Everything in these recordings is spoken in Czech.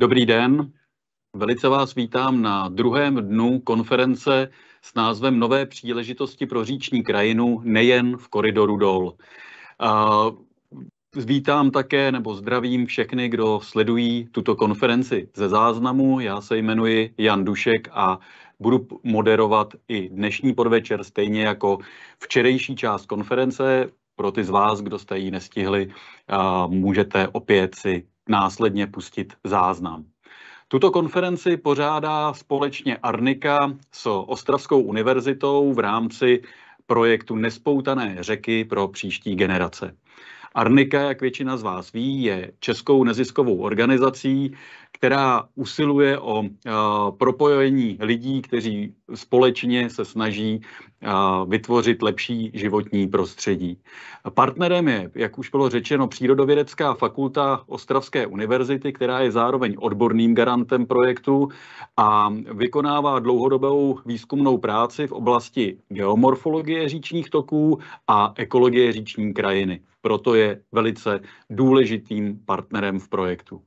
Dobrý den, velice vás vítám na druhém dnu konference s názvem Nové příležitosti pro říční krajinu nejen v koridoru dol. Vítám také nebo zdravím všechny, kdo sledují tuto konferenci ze záznamu. Já se jmenuji Jan Dušek a budu moderovat i dnešní podvečer, stejně jako včerejší část konference. Pro ty z vás, kdo jste ji nestihli, můžete opět si následně pustit záznam. Tuto konferenci pořádá společně Arnika s Ostravskou univerzitou v rámci projektu Nespoutané řeky pro příští generace. Arnika, jak většina z vás ví, je českou neziskovou organizací, která usiluje o propojení lidí, kteří společně se snaží vytvořit lepší životní prostředí. Partnerem je, jak už bylo řečeno, Přírodovědecká fakulta Ostravské univerzity, která je zároveň odborným garantem projektu a vykonává dlouhodobou výzkumnou práci v oblasti geomorfologie říčních toků a ekologie říční krajiny. Proto je velice důležitým partnerem v projektu.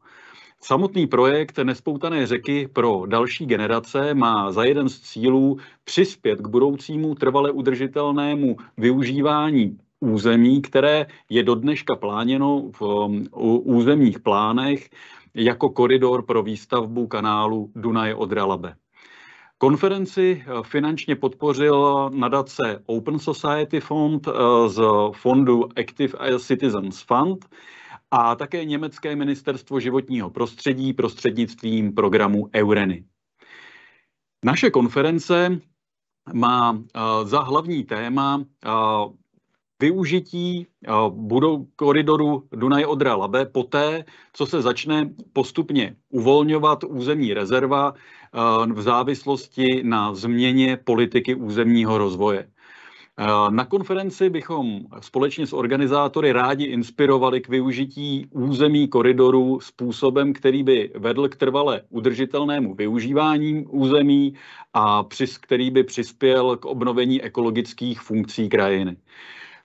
Samotný projekt Nespoutané řeky pro další generace má za jeden z cílů přispět k budoucímu trvale udržitelnému využívání území, které je do dneška pláněno v územních plánech jako koridor pro výstavbu kanálu Dunaj-Odra-Labe. Konferenci finančně podpořil nadace Open Society Fund z fondu Active Citizens Fund a také německé ministerstvo životního prostředí prostřednictvím programu Eureny. Naše konference má za hlavní téma využití budou koridoru Dunaj-Odra-Labe poté, co se začne postupně uvolňovat územní rezerva v závislosti na změně politiky územního rozvoje. Na konferenci bychom společně s organizátory rádi inspirovali k využití území koridoru způsobem, který by vedl k trvale udržitelnému využívání území a přis, který by přispěl k obnovení ekologických funkcí krajiny.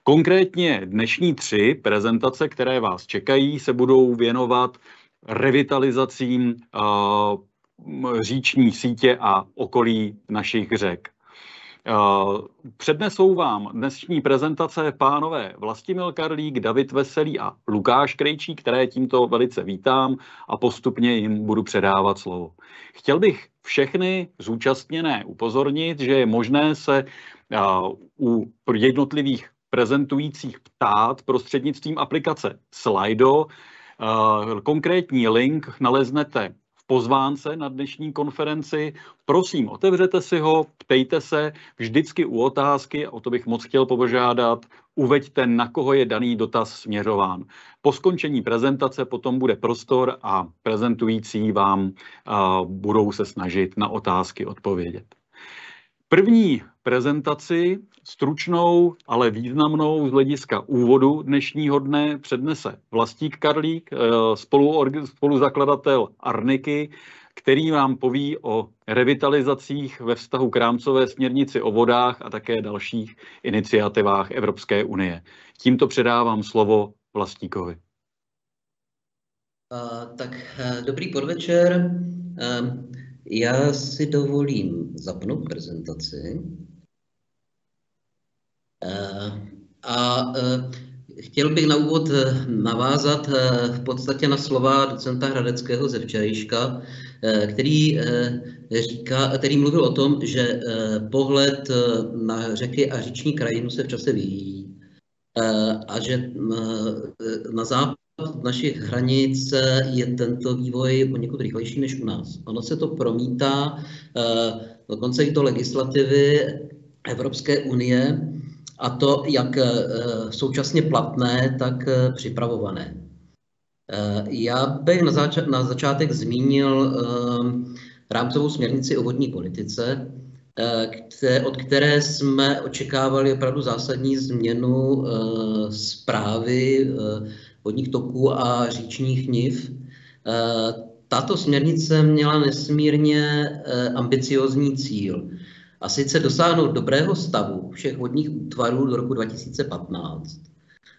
Konkrétně dnešní tři prezentace, které vás čekají, se budou věnovat revitalizacím říční sítě a okolí našich řek. Přednesou vám dnešní prezentace pánové Vlastimil Karlík, David Veselý a Lukáš Krejčí, které tímto velice vítám a postupně jim budu předávat slovo. Chtěl bych všechny zúčastněné upozornit, že je možné se u jednotlivých prezentujících ptát prostřednictvím aplikace Slido. Konkrétní link naleznete pozvánce na dnešní konferenci. Prosím, otevřete si ho, ptejte se vždycky u otázky, o to bych moc chtěl požádat, uveďte, na koho je daný dotaz směřován. Po skončení prezentace potom bude prostor a prezentující vám uh, budou se snažit na otázky odpovědět. První prezentaci, stručnou, ale významnou z hlediska úvodu dnešního dne, přednese Vlastík Karlík, eh, spolu, spoluzakladatel Arniky, který vám poví o revitalizacích ve vztahu k rámcové směrnici o vodách a také dalších iniciativách Evropské unie. Tímto předávám slovo Vlastíkovi. Uh, tak uh, dobrý podvečer. Uh, já si dovolím zapnout prezentaci. Eh, a eh, chtěl bych na úvod eh, navázat v podstatě na slova docenta Hradeckého ze včerejška, který, říká, který mluvil o tom, že pohled na řeky a říční krajinu se v čase vyvíjí a že na západ našich hranic je tento vývoj poněkud rychlejší než u nás. Ono se to promítá dokonce i do legislativy Evropské unie, a to jak eh, současně platné, tak eh, připravované. Eh, já bych na, zač- na začátek zmínil rámcovou směrnici o vodní politice, od které jsme očekávali opravdu zásadní změnu zprávy vodních toků a říčních niv. Tato směrnice měla nesmírně ambiciozní cíl a sice dosáhnout dobrého stavu všech vodních útvarů do roku 2015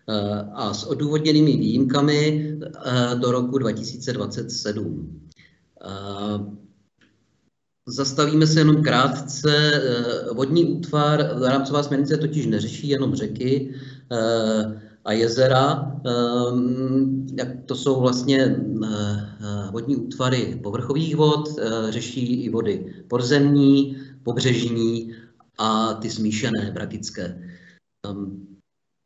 eh, a s odůvodněnými výjimkami eh, do roku 2027. Zastavíme se jenom krátce. Vodní útvar, rámcová směrnice totiž neřeší jenom řeky a jezera. Jak to jsou vlastně vodní útvary povrchových vod, řeší i vody podzemní, pobřežní a ty smíšené brakické.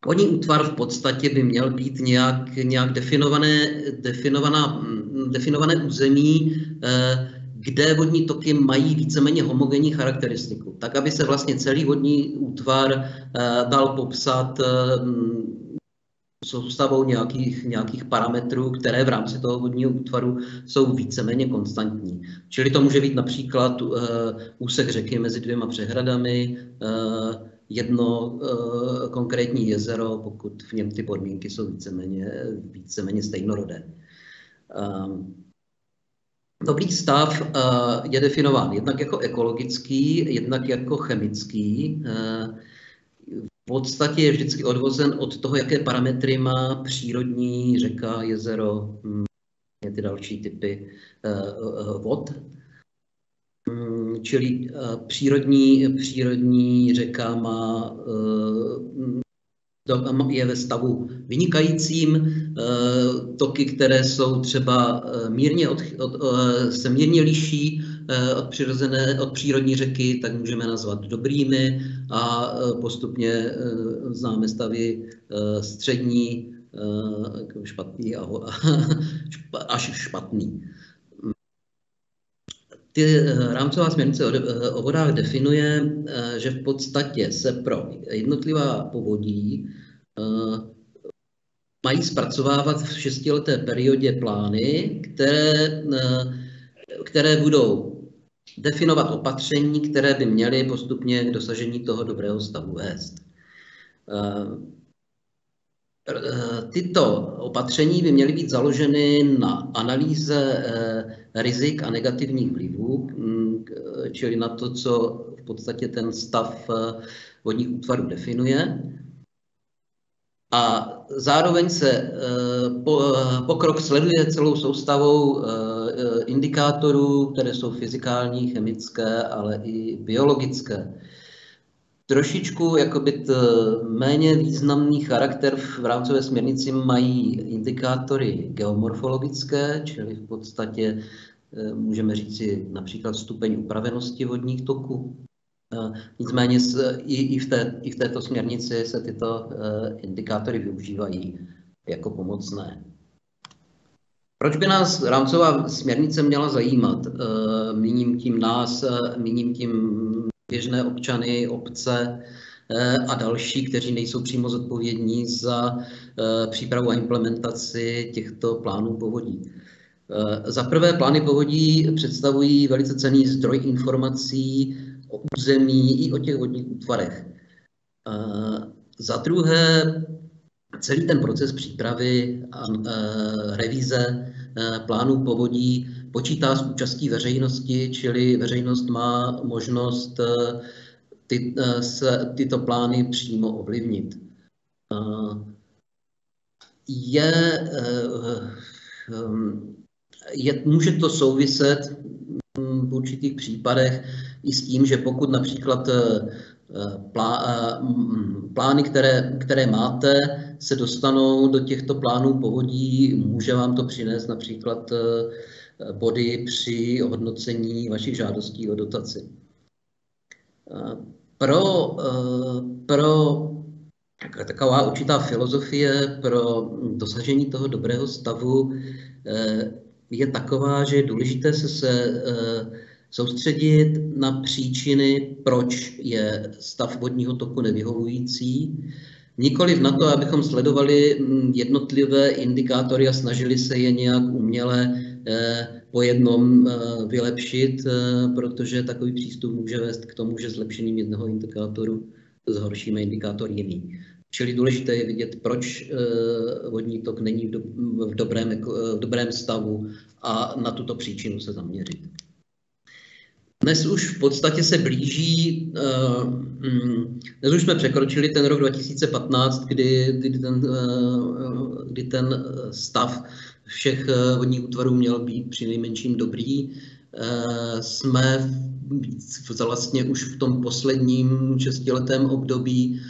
Vodní útvar v podstatě by měl být nějak, nějak definované, definovaná, definované území, eh, kde vodní toky mají víceméně homogenní charakteristiku, tak aby se vlastně celý vodní útvar eh, dal popsat eh, soustavou nějakých, nějakých parametrů, které v rámci toho vodního útvaru jsou víceméně konstantní. Čili to může být například uh, úsek řeky mezi dvěma přehradami, uh, jedno uh, konkrétní jezero, pokud v něm ty podmínky jsou víceméně, víceméně stejnorodé. Uh, Dobrý stav je definován jednak jako ekologický, jednak jako chemický. Podstatě je vždycky odvozen od toho, jaké parametry má přírodní řeka, jezero, hm, ty další typy eh, eh, vod. Hm, čili eh, přírodní, přírodní řeka má je ve stavu vynikajícím. Toky, které jsou třeba mírně od, od, se mírně liší od, přirozené, od přírodní řeky, tak můžeme nazvat dobrými a eh, postupně eh, známe stavy střední, jako špatný a až špatný. Ty rámcová směrnice o vodách definuje, že v podstatě se pro jednotlivá povodí mají zpracovávat v šestileté periodě plány, které, které budou definovat opatření, které by měly postupně k dosažení toho dobrého stavu vést. Eh, eh, tyto opatření by měly být založeny na analýze eh, rizik a negativních vlivů, hm, čili na to, co v podstatě ten stav vodních útvarů definuje. A zároveň se pokrok sleduje celou soustavou Eh, indikátorů, které jsou fyzikální, chemické, ale i biologické. Trošičku jakoby t, méně významný charakter v rámcové směrnici mají indikátory geomorfologické, čili v podstatě eh, můžeme říci například stupeň upravenosti vodních toků. Eh, nicméně i, i, v té, i v této směrnici se tyto indikátory využívají jako pomocné. Proč by nás rámcová směrnice měla zajímat? Eh, míním tím nás, eh, míním tím běžné občany, obce eh, a další, kteří nejsou přímo zodpovědní za přípravu a implementaci těchto plánů povodí. Za prvé, plány povodí představují velice cený zdroj informací o území i o těch vodních útvarech. Za druhé, celý ten proces přípravy a revize Eh, plánů povodí počítá s účastí veřejnosti, čili veřejnost má možnost eh, ty, se, tyto plány přímo ovlivnit. Je, je, může to souviset v určitých případech i s tím, že pokud například plány, které, které máte, se dostanou do těchto plánů povodí, může vám to přinést například eh, body při hodnocení vašich žádostí o dotaci. Eh, pro, eh, pro taková určitá filozofie pro dosažení toho dobrého stavu je taková, že je důležité se, se soustředit na příčiny, proč je stav vodního toku nevyhovující, nikoliv na to, abychom sledovali mm, jednotlivé indikátory a snažili se je nějak uměle eh, po jednom eh, vylepšit, eh, protože takový přístup může vést k tomu, že zlepšením jednoho indikátoru zhoršíme indikátor jiný. Čili důležité je vidět, proč vodní tok není v dobrém, v dobrém stavu a na tuto příčinu se zaměřit. Dnes už v podstatě se blíží, uh, dnes už jsme překročili ten rok 2015, kdy, kdy, ten, uh, kdy ten stav všech vodních útvarů měl být při nejmenším dobrý. Jsme vlastně už v tom posledním šestiletém období,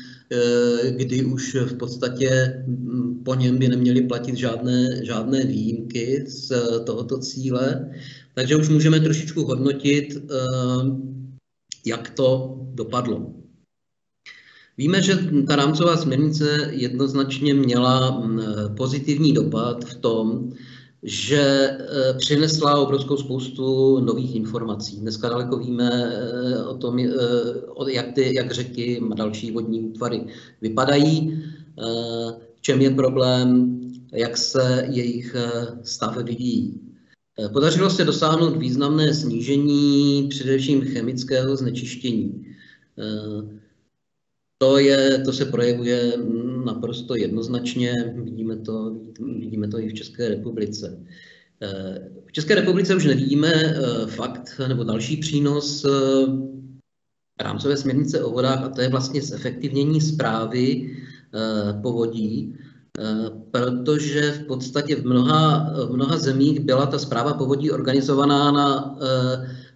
kdy už v podstatě mm, po něm by neměly platit žádné, žádné výjimky z tohoto cíle. Takže už můžeme trošičku hodnotit, jak to dopadlo. Víme, že ta rámcová směrnice jednoznačně měla pozitivní dopad v tom, že e, přinesla obrovskou spoustu nových informací. Dneska daleko víme o tom, jak, ty, jak řeky a další vodní útvary vypadají, v čem je problém, jak se jejich stav vyvíjí. Podařilo se dosáhnout významné snížení především chemického znečištění. To, je, to se projevuje naprosto jednoznačně, vidíme to, vidíme to i v České republice. V České republice už nevidíme eh, fakt nebo další přínos eh, rámcové směrnice o vodách a to je vlastně zefektivnění zprávy eh, povodí, protože v podstatě v mnoha, v mnoha zemích byla ta zpráva povodí organizovaná na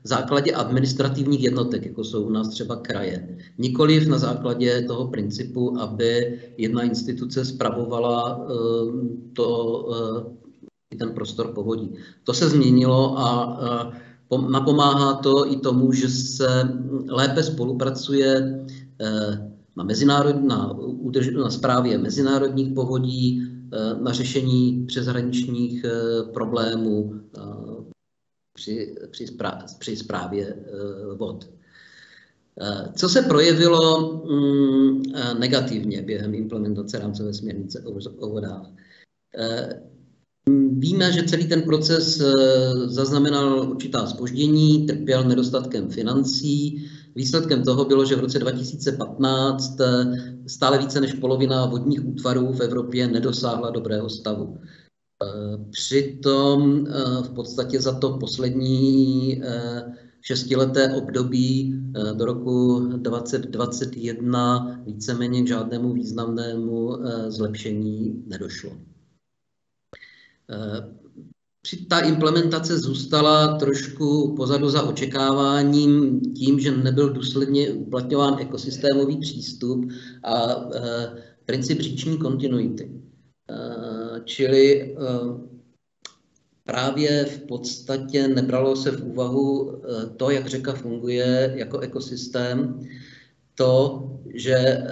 základě administrativních jednotek, jako jsou u nás třeba kraje. Nikoliv na základě toho principu, aby jedna instituce spravovala ehm, to, ten prostor povodí. To se změnilo a napomáhá to i tomu, že se lépe spolupracuje na, mezinárodní, na, na správě mezinárodních povodí, na řešení přeshraničních problémů, při, při, správě, při správě vod. Eh, co se projevilo mm, eh, negativně během implementace rámcové směrnice o vodách? Eh, víme, že celý ten proces zaznamenal určitá spoždění, trpěl nedostatkem financí. Výsledkem toho bylo, že v roce 2015 stále více než polovina vodních útvarů v Evropě nedosáhla dobrého stavu. Přitom v podstatě za to poslední šestileté období do roku 2021 víceméně k žádnému významnému zlepšení nedošlo. Ta implementace zůstala trošku pozadu za očekáváním tím, že nebyl důsledně uplatňován ekosystémový přístup a princip říční kontinuity. Čili právě v podstatě nebralo se v úvahu to, jak řeka funguje jako ekosystém, to, že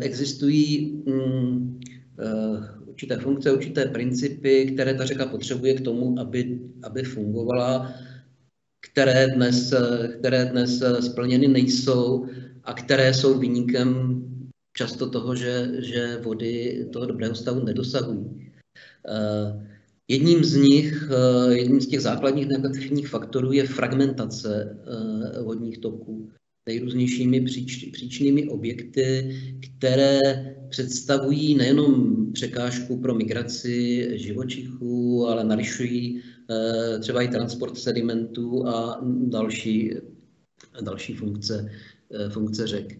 existují mm, určité funkce, určité principy, které ta řeka potřebuje k tomu, aby, aby fungovala, které dnes, které dnes splněny nejsou a které jsou vyníkem často toho, že, že vody toho dobrého stavu nedosahují. Jedním z nich, jedním z těch základních negativních faktorů je fragmentace vodních toků nejrůznějšími příč, příčnými objekty, které představují nejenom překážku pro migraci živočichů, ale narušují třeba i transport sedimentů a další, další funkce, funkce řek.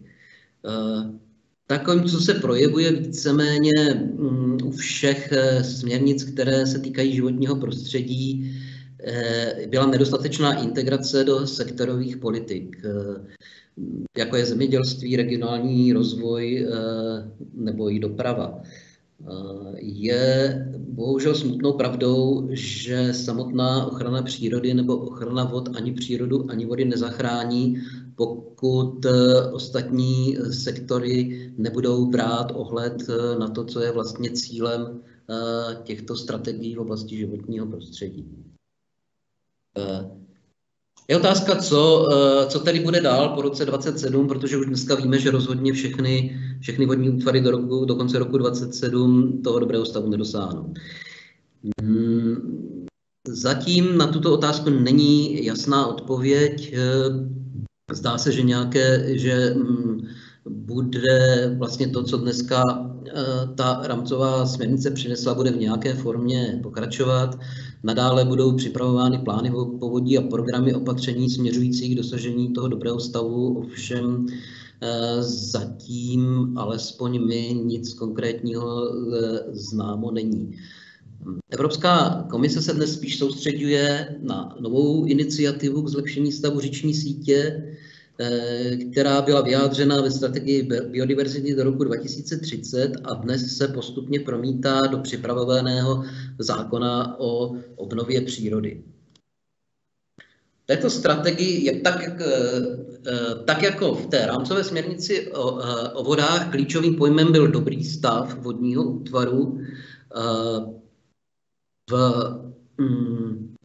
Takovým, co se projevuje víceméně mm, u všech eh, směrnic, které se týkají životního prostředí, eh, byla nedostatečná integrace do sektorových politik, eh, jako je zemědělství, regionální rozvoj nebo i doprava. Je bohužel smutnou pravdou, že samotná ochrana přírody nebo ochrana vod ani přírodu, ani vody nezachrání, pokud eh, ostatní sektory nebudou brát ohled eh, na to, co je vlastně cílem eh, těchto strategií v oblasti životního prostředí. Je otázka, co, co tedy bude dál po roce 2027, protože už dneska víme, že rozhodně všechny, všechny vodní útvary do, roku, do konce roku 2027 toho dobrého stavu nedosáhnou. Hmm, zatím na tuto otázku není jasná odpověď. Zdá se, že nějaké, že mm, bude vlastně to, co dneska eh, ta rámcová směrnice přinesla, bude v nějaké formě pokračovat. Nadále budou připravovány plány povodí a programy opatření směřující k dosažení toho dobrého stavu, ovšem eh, zatím alespoň mi nic konkrétního eh, známo není. Evropská komise se dnes spíš soustředuje na novou iniciativu k zlepšení stavu říční sítě, která byla vyjádřena ve strategii biodiverzity do roku 2030 a dnes se postupně promítá do připravovaného zákona o obnově přírody. Této strategii je tak, jak, eh, tak jako v té rámcové směrnici o, o vodách klíčovým pojmem byl dobrý stav vodního útvaru, v mm,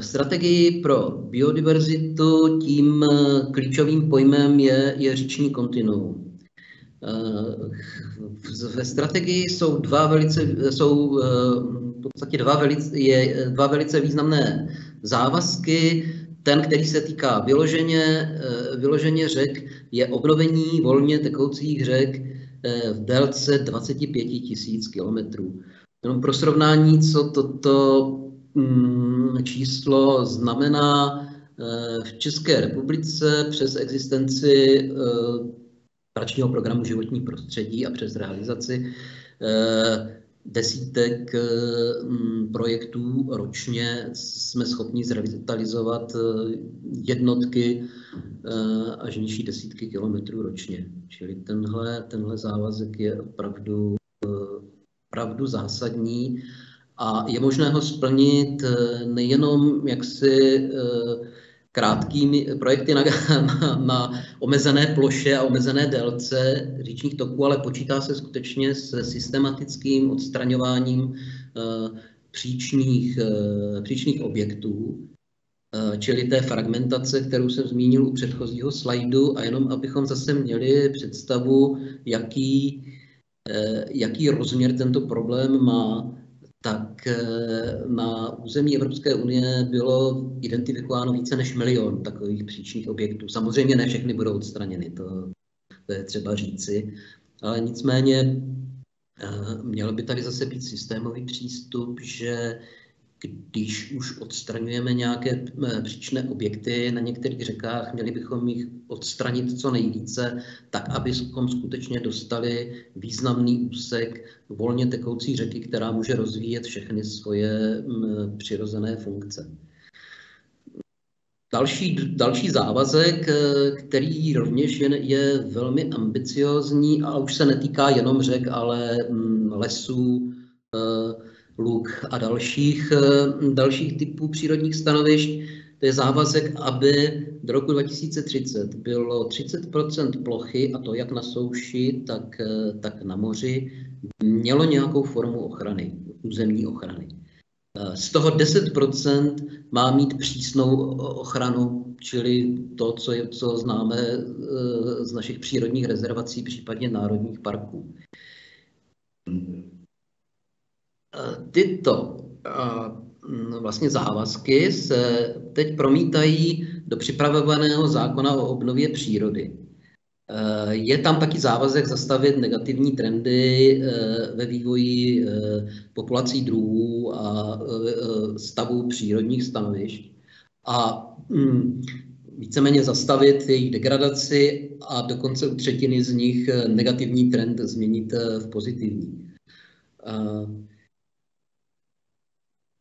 strategii pro biodiverzitu tím eh, klíčovým pojmem je, je říční kontinuum. Eh, ve strategii jsou dva velice, jsou eh, v podstatě dva velice, je, dva velice významné závazky. Ten, který se týká vyloženě, vyloženě řek, je obnovení volně tekoucích řek v délce 25 000 kilometrů. Jenom pro srovnání, co toto číslo znamená eh, v České republice přes existenci eh, programu životní prostředí a přes realizaci eh, desítek mm, projektů ročně jsme schopni zrevitalizovat jednotky až nižší desítky kilometrů ročně. Čili tenhle, tenhle závazek je opravdu opravdu zásadní a je možné ho splnit eh, nejenom jaksi eh, krátkými projekty na, na, na omezené ploše a omezené délce říčních toků, ale počítá se skutečně s systematickým odstraňováním eh, příčných, příčných objektů, čili té fragmentace, kterou jsem zmínil u předchozího slajdu, a jenom abychom zase měli představu, jaký jaký rozměr tento problém má, tak eh, na území Evropské unie bylo identifikováno více než milion takových příčných objektů. Samozřejmě ne všechny budou odstraněny, to, to je třeba říci, ale nicméně eh, měl by tady zase být systémový přístup, že když už odstraňujeme nějaké eh, příčné objekty na některých řekách, měli bychom jich odstranit co nejvíce, tak abychom skutečně dostali významný úsek volně tekoucí řeky, která může rozvíjet všechny svoje mm, přirozené funkce. Další, další závazek, eh, který rovněž je, je velmi ambiciozní a už se netýká jenom řek, ale mm, lesů, eh, luk a dalších, eh, dalších typů přírodních stanovišť. To je závazek, aby do roku 2030 bylo 30% plochy, a to jak na souši, tak, eh, tak na moři, mělo nějakou formu ochrany, územní ochrany. Eh, z toho 10% má mít přísnou ochranu, čili to, co, je, co známe z našich přírodních rezervací, případně národních parků. Tyto vlastně závazky se teď promítají do připravovaného zákona o obnově přírody. Je tam taky závazek zastavit negativní trendy ve vývoji populací druhů a stavu přírodních stanovišť a víceméně zastavit jejich degradaci a dokonce u třetiny z nich negativní trend změnit v pozitivní.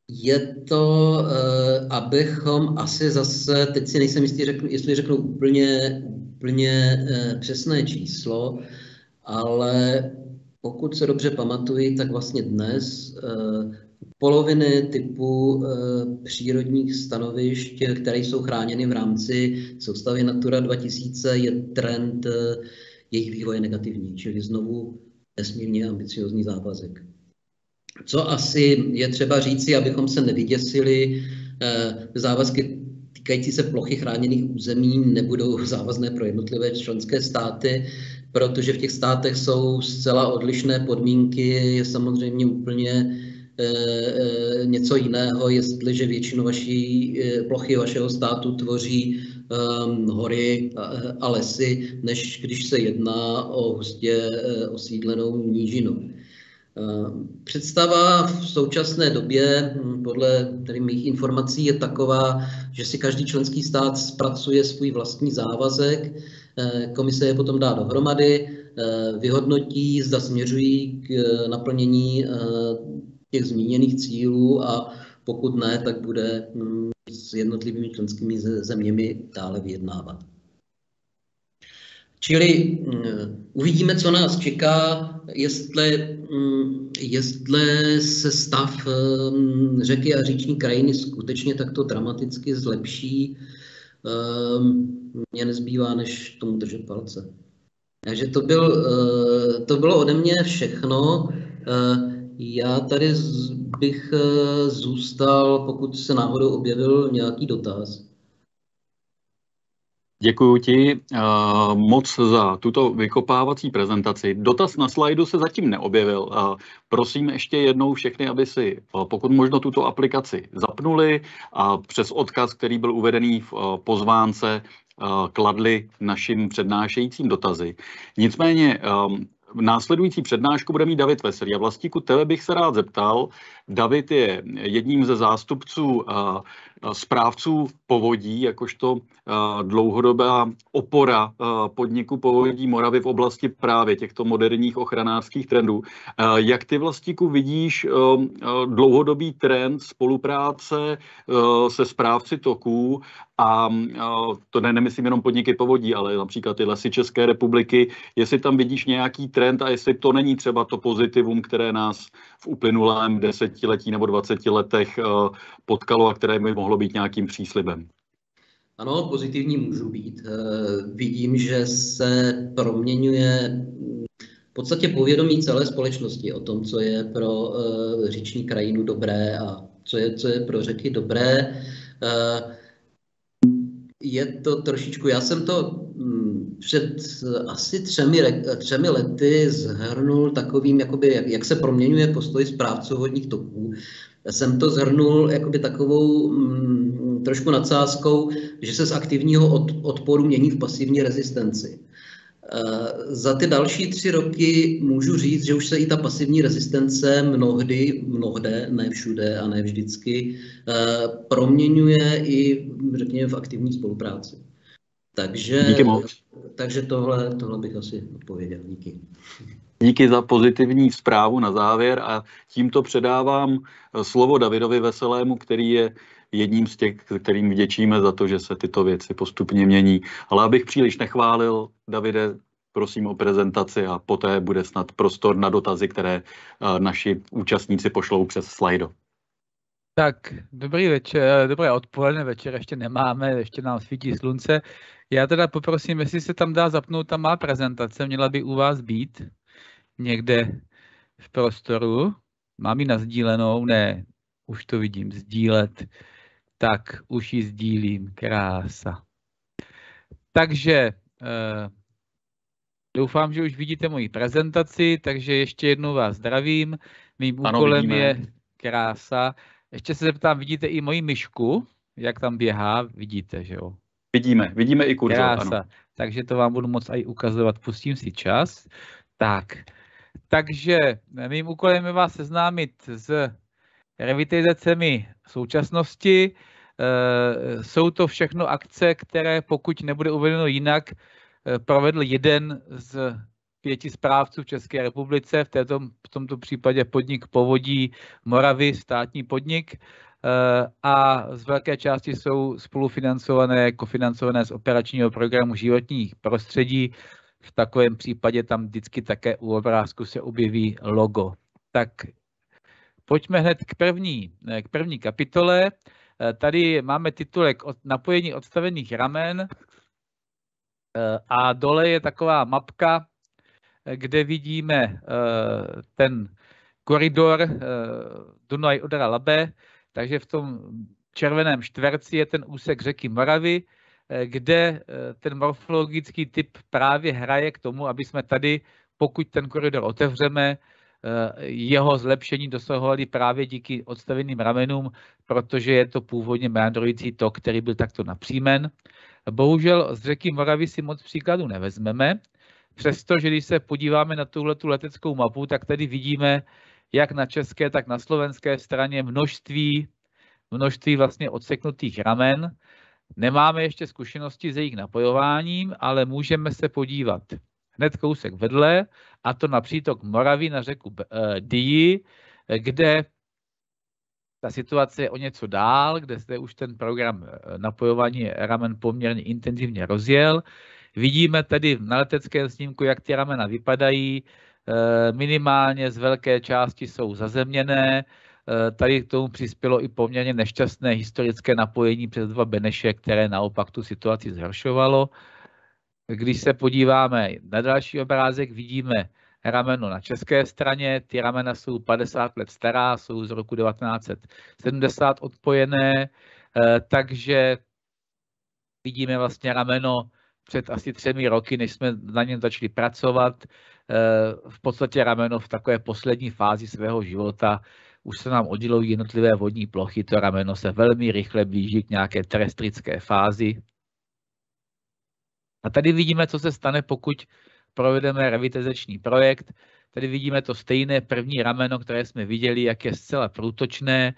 Je to, uh, abychom asi zase, teď si nejsem jistý, řeknu, jestli řeknu úplně, úplně uh, přesné číslo, ale pokud se dobře pamatuji, tak vlastně dnes uh, poloviny typu přírodních stanovišť, které jsou chráněny v rámci soustavy Natura 2000, je trend jejich vývoje negativní, čili znovu nesmírně ambiciozní závazek. Co asi je třeba říci, abychom se nevyděsili, eh, závazky týkající se plochy chráněných území nebudou závazné pro jednotlivé členské státy, protože v těch státech jsou zcela odlišné podmínky. Je samozřejmě úplně eh, eh, něco jiného, jestliže většinu vaší plochy vašeho státu tvoří ehm, hory a lesy, než když se jedná o hustě osídlenou nížinu. Eh, představa v současné době, hm, podle tedy mých informací, je taková, že si každý členský stát zpracuje svůj vlastní závazek, eh, komise je potom dá dohromady, eh, vyhodnotí, zda směřují k naplnění těch zmíněných cílů a pokud ne, tak bude hm, s jednotlivými členskými zeměmi dále vyjednávat. Čili hm, uvidíme, co nás čeká, jestli, hm, jestli se stav řeky a říční krajiny skutečně takto dramaticky zlepší. Mně nezbývá, než tomu držet palce. Takže to, byl, eh, to bylo ode mě všechno. Eh, já tady bych eh, zůstal, pokud se náhodou objevil nějaký dotaz. Děkuji ti uh, moc za tuto vykopávací prezentaci. Dotaz na slajdu se zatím neobjevil. Uh, prosím ještě jednou všechny, aby si uh, pokud možno tuto aplikaci zapnuli a přes odkaz, který byl uvedený v uh, pozvánce, kladli našim přednášejícím dotazy. Nicméně um, následující přednášku bude mít David Veselý. A vlastníku tebe bych se rád zeptal. David je jedním ze zástupců správců povodí, jakožto dlouhodobá opora podniku povodí Moravy v oblasti právě těchto moderních ochranářských trendů. Jak ty vlastníku vidíš dlouhodobý trend spolupráce se správci toků a to ne, nemyslím jenom podniky povodí, ale například ty lesy České republiky, jestli tam vidíš nějaký trend a jestli to není třeba to pozitivum, které nás v uplynulém desetiletí nebo dvaceti letech potkalo a které by mohlo být nějakým příslibem. Ano, pozitivní můžu být. Eh, vidím, že se proměňuje v podstatě povědomí celé společnosti o tom, co je pro eh, říční krajinu dobré a co je, co je pro řeky dobré. Eh, je to trošičku, já jsem to mm, před asi třemi, třemi lety zhrnul takovým, jakoby, jak, jak se proměňuje postoj správců vodních toků. Já jsem to zhrnul jakoby takovou mm, trošku nadsázkou, že se z aktivního od, odporu mění v pasivní rezistenci. Eh, za ty další tři roky můžu říct, že už se i ta pasivní rezistence mnohdy, mnohde, ne všude a ne vždycky, eh, proměňuje i, řekněme, v aktivní spolupráci. Takže, Díky moc. Takže tohle, tohle bych asi odpověděl. Díky. Díky za pozitivní zprávu na závěr a tímto předávám eh, slovo Davidovi Veselému, který je jedním z těch, kterým vděčíme za to, že se tyto věci postupně mění. Ale abych příliš nechválil, Davide, prosím o prezentaci a poté bude snad prostor na dotazy, které eh, naši účastníci pošlou přes slajdo. Tak, dobrý večer, dobré odpoledne, večer ještě nemáme, ještě nám svítí slunce. Já teda poprosím, jestli se tam dá zapnout ta má prezentace, měla by u vás být někde v prostoru. Mám ji nazdílenou? Ne, už to vidím, sdílet. Tak, už ji sdílím, krása. Takže eh, doufám, že už vidíte moji prezentaci, takže ještě jednou vás zdravím. Mým ano, úkolem vidíme. je krása. Ještě se zeptám, vidíte i moji myšku, jak tam běhá? Vidíte, že jo? Vidíme, vidíme i kurzor. Ano. Takže to vám budu moc i ukazovat. Pustím si čas. Tak, takže mým úkolem je vás seznámit s revitalizacemi současnosti. Eh, jsou to všechno akce, které pokud nebude uvedeno jinak, eh, provedl jeden z pěti správců v České republice, v, této, v tomto případě podnik Povodí Moravy, státní podnik, a z velké části jsou spolufinancované, kofinancované z operačního programu životních prostředí. V takovém případě tam vždycky také u obrázku se objeví logo. Tak pojďme hned k první, k první kapitole. Eh, tady máme titulek od napojení odstavených ramen eh, a dole je taková mapka, eh, kde vidíme ten koridor Dunaj Odra Labe, takže v tom červeném čtverci je ten úsek řeky Moravy, kde ten morfologický typ právě hraje k tomu, aby jsme tady, pokud ten koridor otevřeme, Eh, jeho zlepšení dosahovali právě díky odstaveným ramenům, protože je to původně meandrující tok, který byl takto napřímen. Bohužel z řeky Moravy si moc příkladu nevezmeme, přestože když se podíváme na tuhle leteckou mapu, tak tady vidíme jak na české, tak na slovenské straně množství, množství vlastně odseknutých ramen. Nemáme ještě zkušenosti s jejich napojováním, ale můžeme se podívat hned kousek vedle, a to na přítok Moravy na řeku uh, Dii, kde ta situace je o něco dál, kde se už ten program napojování ramen poměrně intenzivně rozjel. Vidíme tedy na leteckém snímku, jak ty ramena vypadají. Minimálně z velké části jsou zazemněné. Tady k tomu přispělo i poměrně nešťastné historické napojení přes dva Beneše, které naopak tu situaci zhoršovalo. Když se podíváme na další obrázek, vidíme rameno na české straně. Ty ramena jsou 50 let stará, jsou z roku 1970 odpojené, eh, takže vidíme vlastně rameno před asi třemi roky, než jsme na něm začali pracovat. Eh, v podstatě rameno v takové poslední fázi svého života už se nám oddělují jednotlivé vodní plochy, to rameno se velmi rychle blíží k nějaké terestrické fázi. A tady vidíme, co se stane, pokud provedeme revitalizační projekt. Tady vidíme to stejné první rameno, které jsme viděli, jak je zcela průtočné.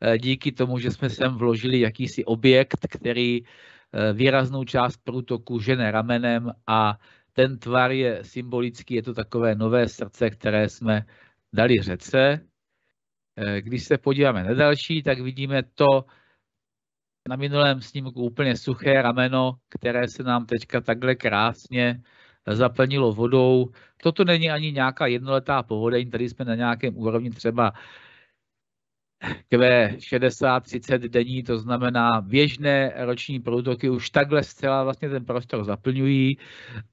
Eh, díky tomu, že jsme sem vložili jakýsi objekt, který eh, výraznou část průtoku žene ramenem a ten tvar je symbolický, je to takové nové srdce, které jsme dali řece. Eh, když se podíváme na další, tak vidíme to, na minulém snímku úplně suché rameno, které se nám teďka takhle krásně zaplnilo vodou. Toto není ani nějaká jednoletá povodeň, tady jsme na nějakém úrovni třeba Q60, 30 denní, to znamená běžné roční průtoky už takhle zcela vlastně ten prostor zaplňují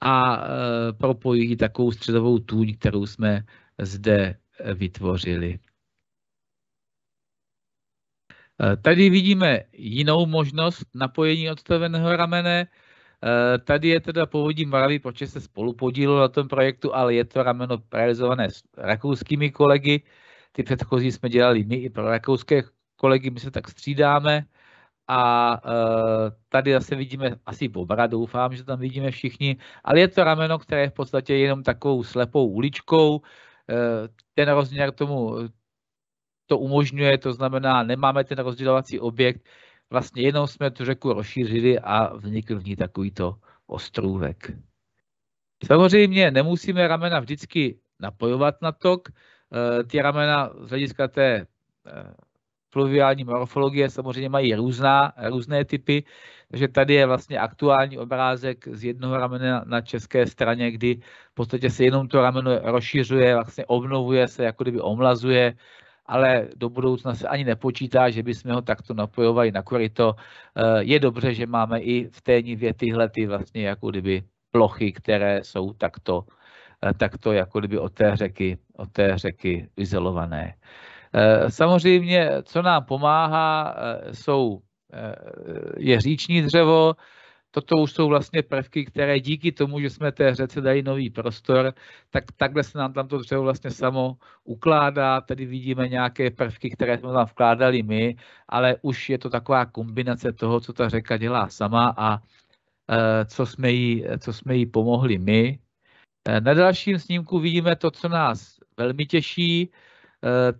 a e, propojují takovou středovou tůň, kterou jsme zde vytvořili. E, tady vidíme jinou možnost napojení odstaveného ramene. Eh, tady je teda původní Moravy, protože se spolu podílelo na tom projektu, ale je to rameno realizované s rakouskými kolegy. Ty předchozí jsme dělali my i pro rakouské kolegy, my se tak střídáme. A uh, tady zase vidíme asi Bobra, doufám, že tam vidíme všichni, ale je to rameno, které je v podstatě jenom takovou slepou uličkou. Uh, ten rozměr tomu to umožňuje, to znamená, nemáme ten rozdělovací objekt, vlastně jenom jsme tu řeku rozšířili a vznikl v ní takovýto ostrůvek. Samozřejmě nemusíme ramena vždycky napojovat na tok. Eh, ty ramena z hlediska té eh, fluviální morfologie samozřejmě mají různá, různé typy, takže tady je vlastně aktuální obrázek z jednoho ramene na české straně, kdy v podstatě se jenom to rameno rozšiřuje, vlastně obnovuje se, jako kdyby omlazuje, ale do budoucna se ani nepočítá, že bychom ho takto napojovali na koryto. Eh, je dobře, že máme i v té nivě tyhle ty vlastně jako kdyby plochy, které jsou takto, eh, takto jako kdyby od té řeky, od té řeky izolované. Eh, samozřejmě, co nám pomáhá, jsou, je říční dřevo, toto už jsou vlastně prvky, které díky tomu, že jsme té řece dali nový prostor, tak takhle se nám tam to dřevo vlastně samo ukládá. Tady vidíme nějaké prvky, které jsme tam vkládali my, ale už je to taková kombinace toho, co ta řeka dělá sama a co jsme jí, co jsme jí pomohli my. E, na dalším snímku vidíme to, co nás velmi těší. E,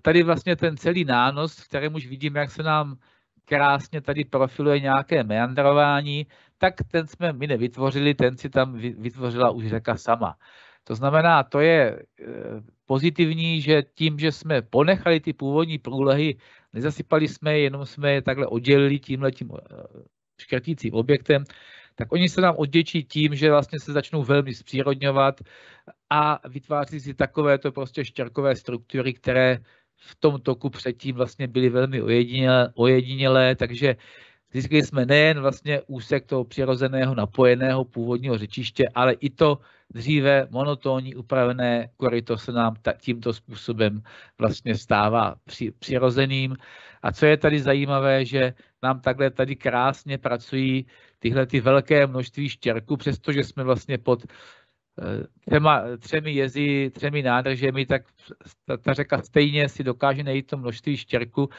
tady vlastně ten celý nános, v kterém už vidíme, jak se nám krásně tady profiluje nějaké meandrování, tak ten jsme my nevytvořili, ten si tam vytvořila už řeka sama. To znamená, to je e, pozitivní, že tím, že jsme ponechali ty původní průlehy, nezasypali jsme je, jenom jsme je takhle oddělili tímhle tím škrtícím objektem, tak oni se nám odděčí tím, že vlastně se začnou velmi zpřírodňovat a vytváří si takovéto prostě štěrkové struktury, které v tom toku předtím vlastně byly velmi ojedinělé, ojedinělé takže Získali jsme nejen vlastně úsek toho přirozeného napojeného původního řečiště, ale i to dříve monotónní upravené koryto se nám tímto způsobem vlastně stává přirozeným. A co je tady zajímavé, že nám takhle tady krásně pracují tyhle ty velké množství štěrků, přestože jsme vlastně pod eh, třema, třemi jezy, třemi nádržemi, tak ta, ta řeka stejně si dokáže najít to množství štěrku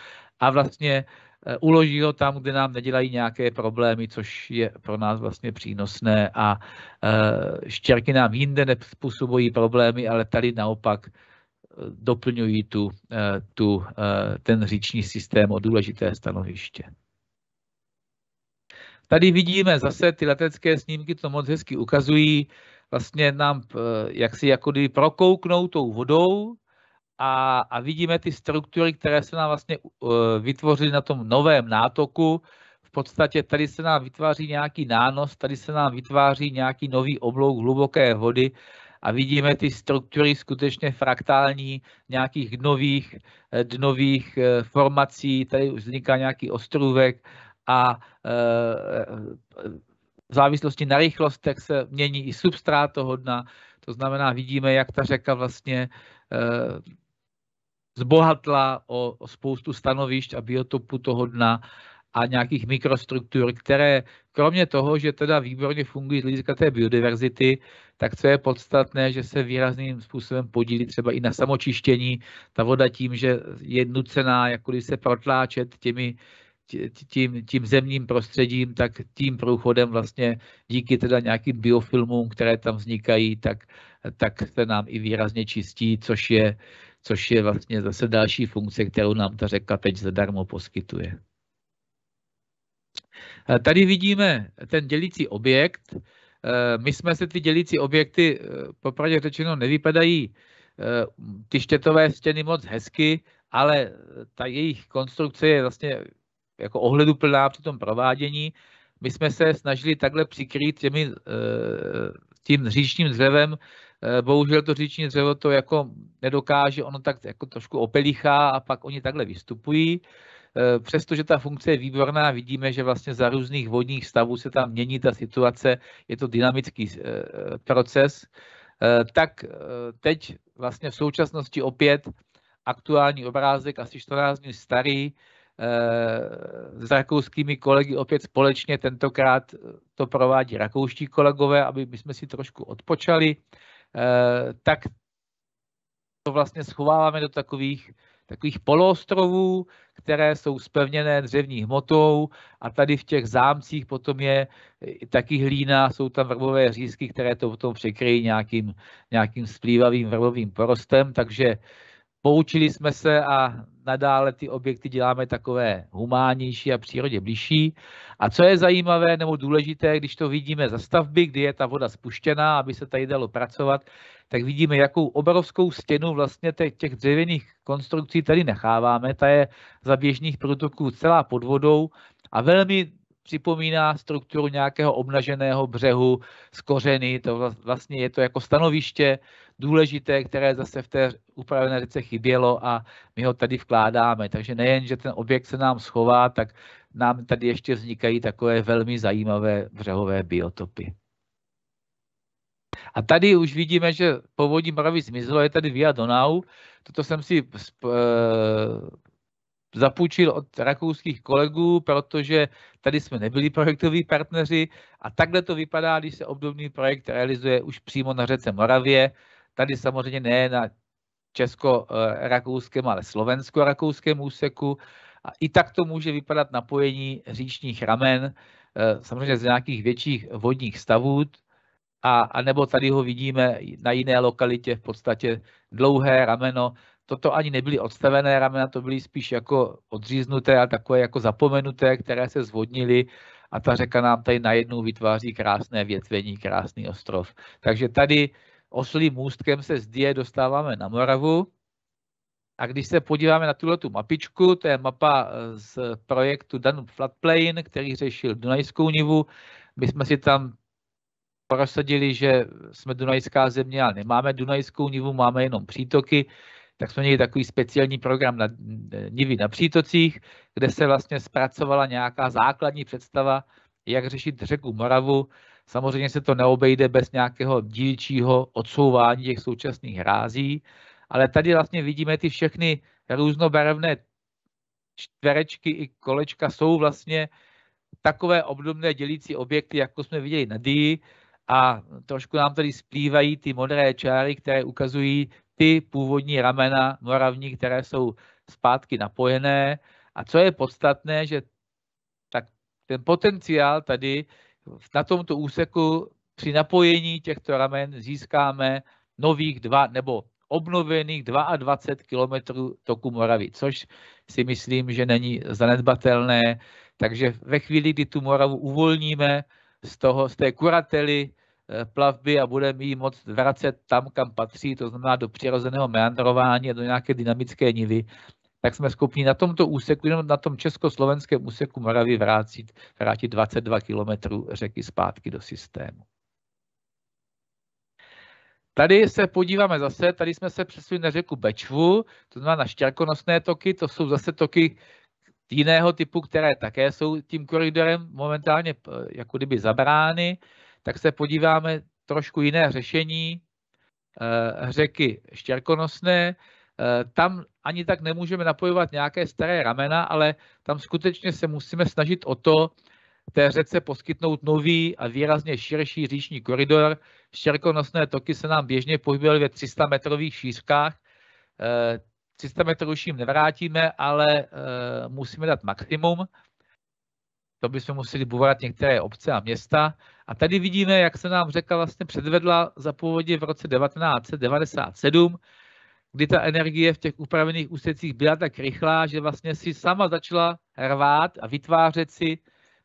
a vlastně Eh, uloží ho tam, kde nám nedělají nějaké problémy, což je pro nás vlastně přínosné a eh, štěrky nám jinde nepůsobují problémy, ale tady naopak doplňují tu, tu, ten říční systém o důležité stanoviště. Tady vidíme zase ty letecké snímky, to moc hezky ukazují, vlastně nám jak si jako kdyby prokouknou tou vodou a, a vidíme ty struktury, které se nám vlastně uh, vytvořily na tom novém nátoku. V podstatě tady se nám vytváří nějaký nános, tady se nám vytváří nějaký nový oblouk hluboké vody a vidíme ty struktury skutečně fraktální nějakých dnových, eh, dnových eh, formací, tady vzniká nějaký ostrůvek a v závislosti na rychlostech se mění i substrát toho dna, to znamená, vidíme, jak ta řeka vlastně zbohatla o, spoustu stanovišť a biotopů toho dna a nějakých mikrostruktur, které kromě toho, že teda výborně fungují z hlediska té biodiverzity, tak co je podstatné, že se výrazným způsobem podílí třeba i na samočištění. Ta voda tím, že je nucená jakkoliv se protláčet těmi tím, tím zemním prostředím, tak tím průchodem vlastně díky teda nějakým biofilmům, které tam vznikají, tak, tak se nám i výrazně čistí, což je, což je vlastně zase další funkce, kterou nám ta řeka teď zadarmo poskytuje. Tady vidíme ten dělící objekt. My jsme se ty dělící objekty, popravdě řečeno, nevypadají ty štětové stěny moc hezky, ale ta jejich konstrukce je vlastně jako ohleduplná při tom provádění. My jsme se snažili takhle přikrýt těmi, tím říčním dřevem Eh, bohužel to říční dřevo to jako nedokáže, ono tak jako trošku opelichá a pak oni takhle vystupují. Eh, přestože ta funkce je výborná, vidíme, že vlastně za různých vodních stavů se tam mění ta situace, je to dynamický eh, proces. Tak teď vlastně v současnosti opět aktuální obrázek, asi 14 dní starý, s rakouskými kolegy opět společně, tentokrát to provádí rakouští kolegové, aby jsme si trošku odpočali. Eh, tak to vlastně schováváme do takových, takových poloostrovů, které jsou spevněné dřevní hmotou a tady v těch zámcích potom je taky hlína, jsou tam vrbové řízky, které to potom překryjí nějakým, nějakým splývavým vrbovým porostem, takže poučili jsme se a nadále ty objekty děláme takové humánnější a přírodě blížší. A co je zajímavé nebo důležité, když to vidíme za stavby, kdy je ta voda spuštěná, aby se tady dalo pracovat, tak vidíme, jakou obrovskou stěnu vlastně těch dřevěných konstrukcí tady necháváme. Ta je za běžných průtoků celá pod vodou a velmi připomíná strukturu nějakého obnaženého břehu z kořeny. To vlastně je to jako stanoviště důležité, které zase v té upravené řece chybělo a my ho tady vkládáme. Takže nejen, že ten objekt se nám schová, tak nám tady ještě vznikají takové velmi zajímavé břehové biotopy. A tady už vidíme, že povodí Moravy zmizelo, je tady Via Donau. Toto jsem si zapůjčil od rakouských kolegů, protože tady jsme nebyli projektoví partneři a takhle to vypadá, když se obdobný projekt realizuje už přímo na řece Moravě. Tady samozřejmě ne na česko-rakouském, ale slovensko-rakouském úseku. A i tak to může vypadat napojení říčních ramen, eh, samozřejmě z nějakých větších vodních stavů, a, a nebo tady ho vidíme na jiné lokalitě, v podstatě dlouhé rameno. Toto ani nebyly odstavené ramena, to byly spíš jako odříznuté a takové jako zapomenuté, které se zvodnily a ta řeka nám tady najednou vytváří krásné větvení, krásný ostrov. Takže tady oslým můstkem se z Die dostáváme na Moravu. A když se podíváme na tuhle tu mapičku, to je mapa eh, z projektu Danube Floodplain, který řešil Dunajskou nivu. My jsme si tam prosadili, že jsme Dunajská země, ale nemáme Dunajskou nivu, máme jenom přítoky, tak jsme měli takový speciální program na nivy na přítocích, kde se vlastně zpracovala nějaká základní představa, jak řešit řeku Moravu. Samozřejmě se to neobejde bez nějakého dílčího odsouvání těch současných hrází, ale tady vlastně vidíme ty všechny různobarevné čtverečky i kolečka jsou vlastně takové obdobné dělící objekty, jako jsme viděli na DI a trošku nám tady splývají ty modré čáry, které ukazují ty původní ramena moravní, které jsou zpátky napojené. A co je podstatné, že tak ten potenciál tady na tomto úseku při napojení těchto ramen získáme nových dva nebo obnovených 22 km toku Moravy, což si myslím, že není zanedbatelné. Takže ve chvíli, kdy tu Moravu uvolníme z, toho, z té kurately plavby a budeme ji moct vracet tam, kam patří, to znamená do přirozeného meandrování a do nějaké dynamické nivy, tak jsme schopni na tomto úseku, jenom na tom československém úseku Moravy vrátit, vrátit 22 km řeky zpátky do systému. Tady se podíváme zase, tady jsme se přesunuli na řeku Bečvu, to znamená na štěrkonosné toky, to jsou zase toky jiného typu, které také jsou tím koridorem momentálně eh, jako kdyby zabrány, tak se podíváme trošku jiné řešení eh, řeky štěrkonosné. Eh, tam ani tak nemůžeme napojovat nějaké staré ramena, ale tam skutečně se musíme snažit o to, té řece poskytnout nový a výrazně širší říční koridor. Štěrkonosné toky se nám běžně pohybují ve 300 metrových šířkách. 300 metrů už jim nevrátíme, ale musíme dát maximum. To bychom museli bovat některé obce a města. A tady vidíme, jak se nám řeka vlastně předvedla za původě v roce 1997, kdy ta energie v těch upravených úsecích byla tak rychlá, že vlastně si sama začala rvát a vytvářet si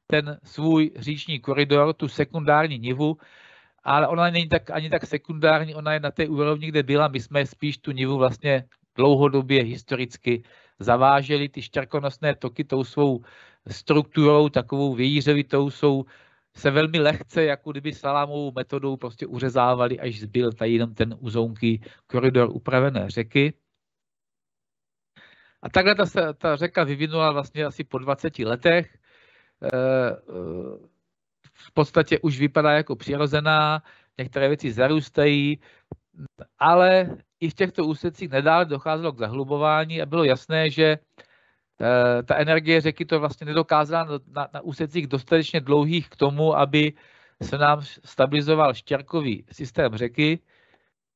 ten svůj říční koridor, tu sekundární nivu, ale ona není tak, ani tak sekundární, ona je na té úrovni, kde byla. My jsme spíš tu nivu vlastně dlouhodobě historicky zaváželi. Ty štěrkonosné toky tou svou strukturou, takovou vějířovitou jsou se velmi lehce, jako kdyby salámovou metodou prostě uřezávali, až zbyl tady jenom ten uzounký koridor upravené řeky. A takhle ta, ta řeka vyvinula vlastně asi po 20 letech. Eh, eh, v podstatě už vypadá jako přirozená, některé věci zarůstají, ale i v těchto úsecích nedále docházelo k zahlubování a bylo jasné, že ta energie řeky to vlastně nedokázala na, na úsecích dostatečně dlouhých k tomu, aby se nám stabilizoval štěrkový systém řeky.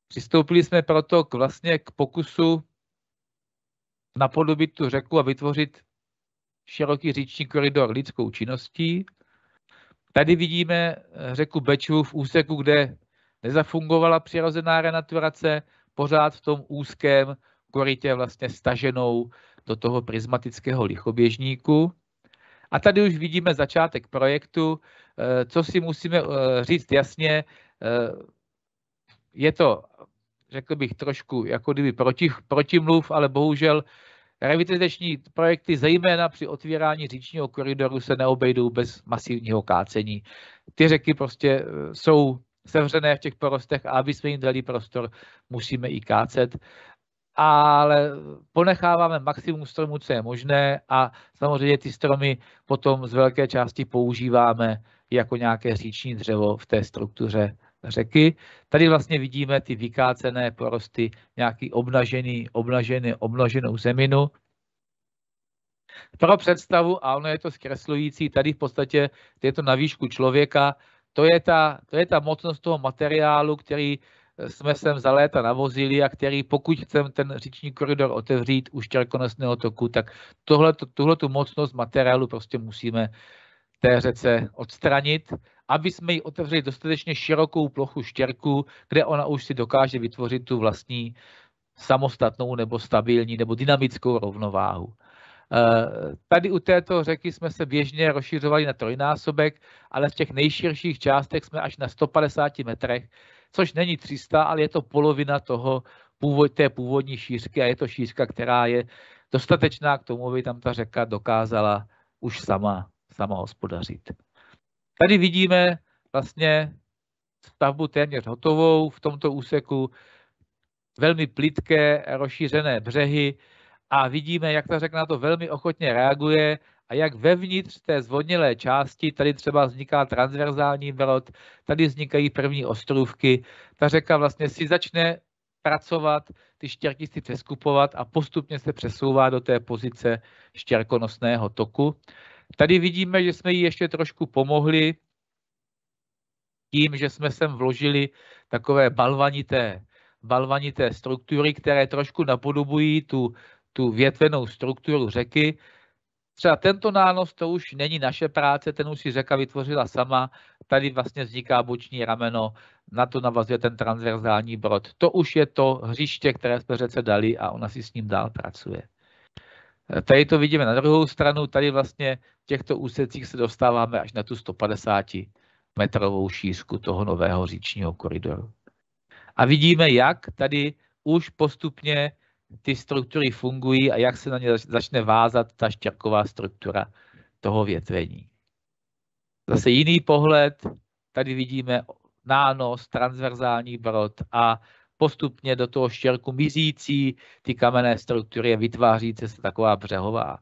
Přistoupili jsme proto k vlastně k pokusu napodobit tu řeku a vytvořit široký říční koridor lidskou činností. Tady vidíme eh, řeku Bečvu v úseku, kde nezafungovala přirozená renaturace, pořád v tom úzkém korytě vlastně staženou do toho prismatického lichoběžníku. A tady už vidíme začátek projektu. Eh, co si musíme eh, říct jasně, eh, je to, řekl bych, trošku jako kdyby proti, protimluv, ale bohužel revitalizační projekty, zejména při otvírání říčního koridoru, se neobejdou bez masivního kácení. Ty řeky prostě jsou sevřené v těch porostech a aby jsme jim dali prostor, musíme i kácet ale ponecháváme maximum stromů, co je možné a samozřejmě ty stromy potom z velké části používáme jako nějaké říční dřevo v té struktuře řeky. Tady vlastně vidíme ty vykácené porosty, nějaký obnažený, obnažený, obnaženou zeminu. Pro představu, a ono je to zkreslující, tady v podstatě je to na výšku člověka, to je ta, to je ta mocnost toho materiálu, který jsme sem za léta navozili a který, pokud chceme ten říční koridor otevřít u štěrkonosného toku, tak tuhle tu mocnost materiálu prostě musíme té řece odstranit, aby jsme ji otevřeli dostatečně širokou plochu štěrku, kde ona už si dokáže vytvořit tu vlastní samostatnou nebo stabilní nebo dynamickou rovnováhu. Eh, tady u této řeky jsme se běžně rozšiřovali na trojnásobek, ale v těch nejširších částech jsme až na 150 metrech, což není 300, ale je to polovina toho původ, té původní šířky a je to šířka, která je dostatečná k tomu, aby tam ta řeka dokázala už sama, sama hospodařit. Tady vidíme vlastně stavbu téměř hotovou v tomto úseku, velmi plitké, rozšířené břehy a vidíme, jak ta řeka na to velmi ochotně reaguje a jak vevnitř té zvodnělé části, tady třeba vzniká transverzální velot, tady vznikají první ostrůvky, ta řeka vlastně si začne pracovat, ty štěrky si přeskupovat a postupně se přesouvá do té pozice štěrkonosného toku. Tady vidíme, že jsme jí ještě trošku pomohli tím, že jsme sem vložili takové balvanité, balvanité struktury, které trošku napodobují tu, tu větvenou strukturu řeky, Třeba tento nános, to už není naše práce, ten už si řeka vytvořila sama, tady vlastně vzniká boční rameno, na to navazuje ten transverzální brod. To už je to hřiště, které jsme řece dali a ona si s ním dál pracuje. Tady to vidíme na druhou stranu, tady vlastně v těchto úsecích se dostáváme až na tu 150 metrovou šířku toho nového říčního koridoru. A vidíme, jak tady už postupně ty struktury fungují a jak se na ně začne vázat ta štěrková struktura toho větvení. Zase jiný pohled, tady vidíme nános, transverzální brod a postupně do toho štěrku mizící ty kamenné struktury a vytvářící se taková břehová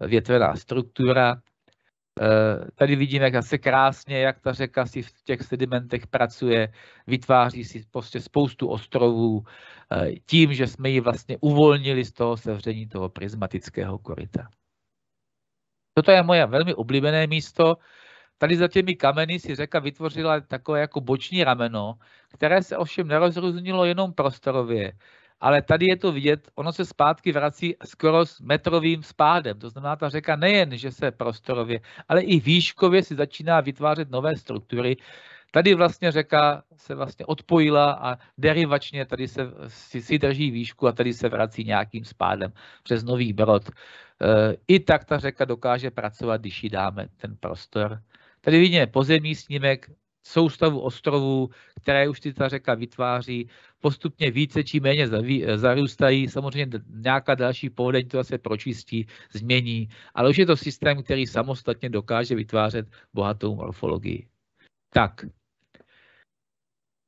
větvená struktura. Eh, tady vidíme jak se krásně, jak ta řeka si v těch sedimentech pracuje, vytváří si prostě spoustu ostrovů eh, tím, že jsme ji vlastně uvolnili z toho sevření toho prismatického koryta. Toto je moje velmi oblíbené místo. Tady za těmi kameny si řeka vytvořila takové jako boční rameno, které se ovšem nerozrůznilo jenom prostorově, ale tady je to vidět, ono se zpátky vrací skoro s metrovým spádem. To znamená, ta řeka nejen, že se prostorově, ale i výškově si začíná vytvářet nové struktury. Tady vlastně řeka se vlastně odpojila a derivačně tady se si, si drží výšku a tady se vrací nějakým spádem přes Nový Brod. E, I tak ta řeka dokáže pracovat, když jí dáme ten prostor. Tady vidíme pozemní snímek soustavu ostrovů, které už ty ta řeka vytváří, postupně více či méně zarůstají. Samozřejmě nějaká další povodeň to zase pročistí, změní, ale už je to systém, který samostatně dokáže vytvářet bohatou morfologii. Tak,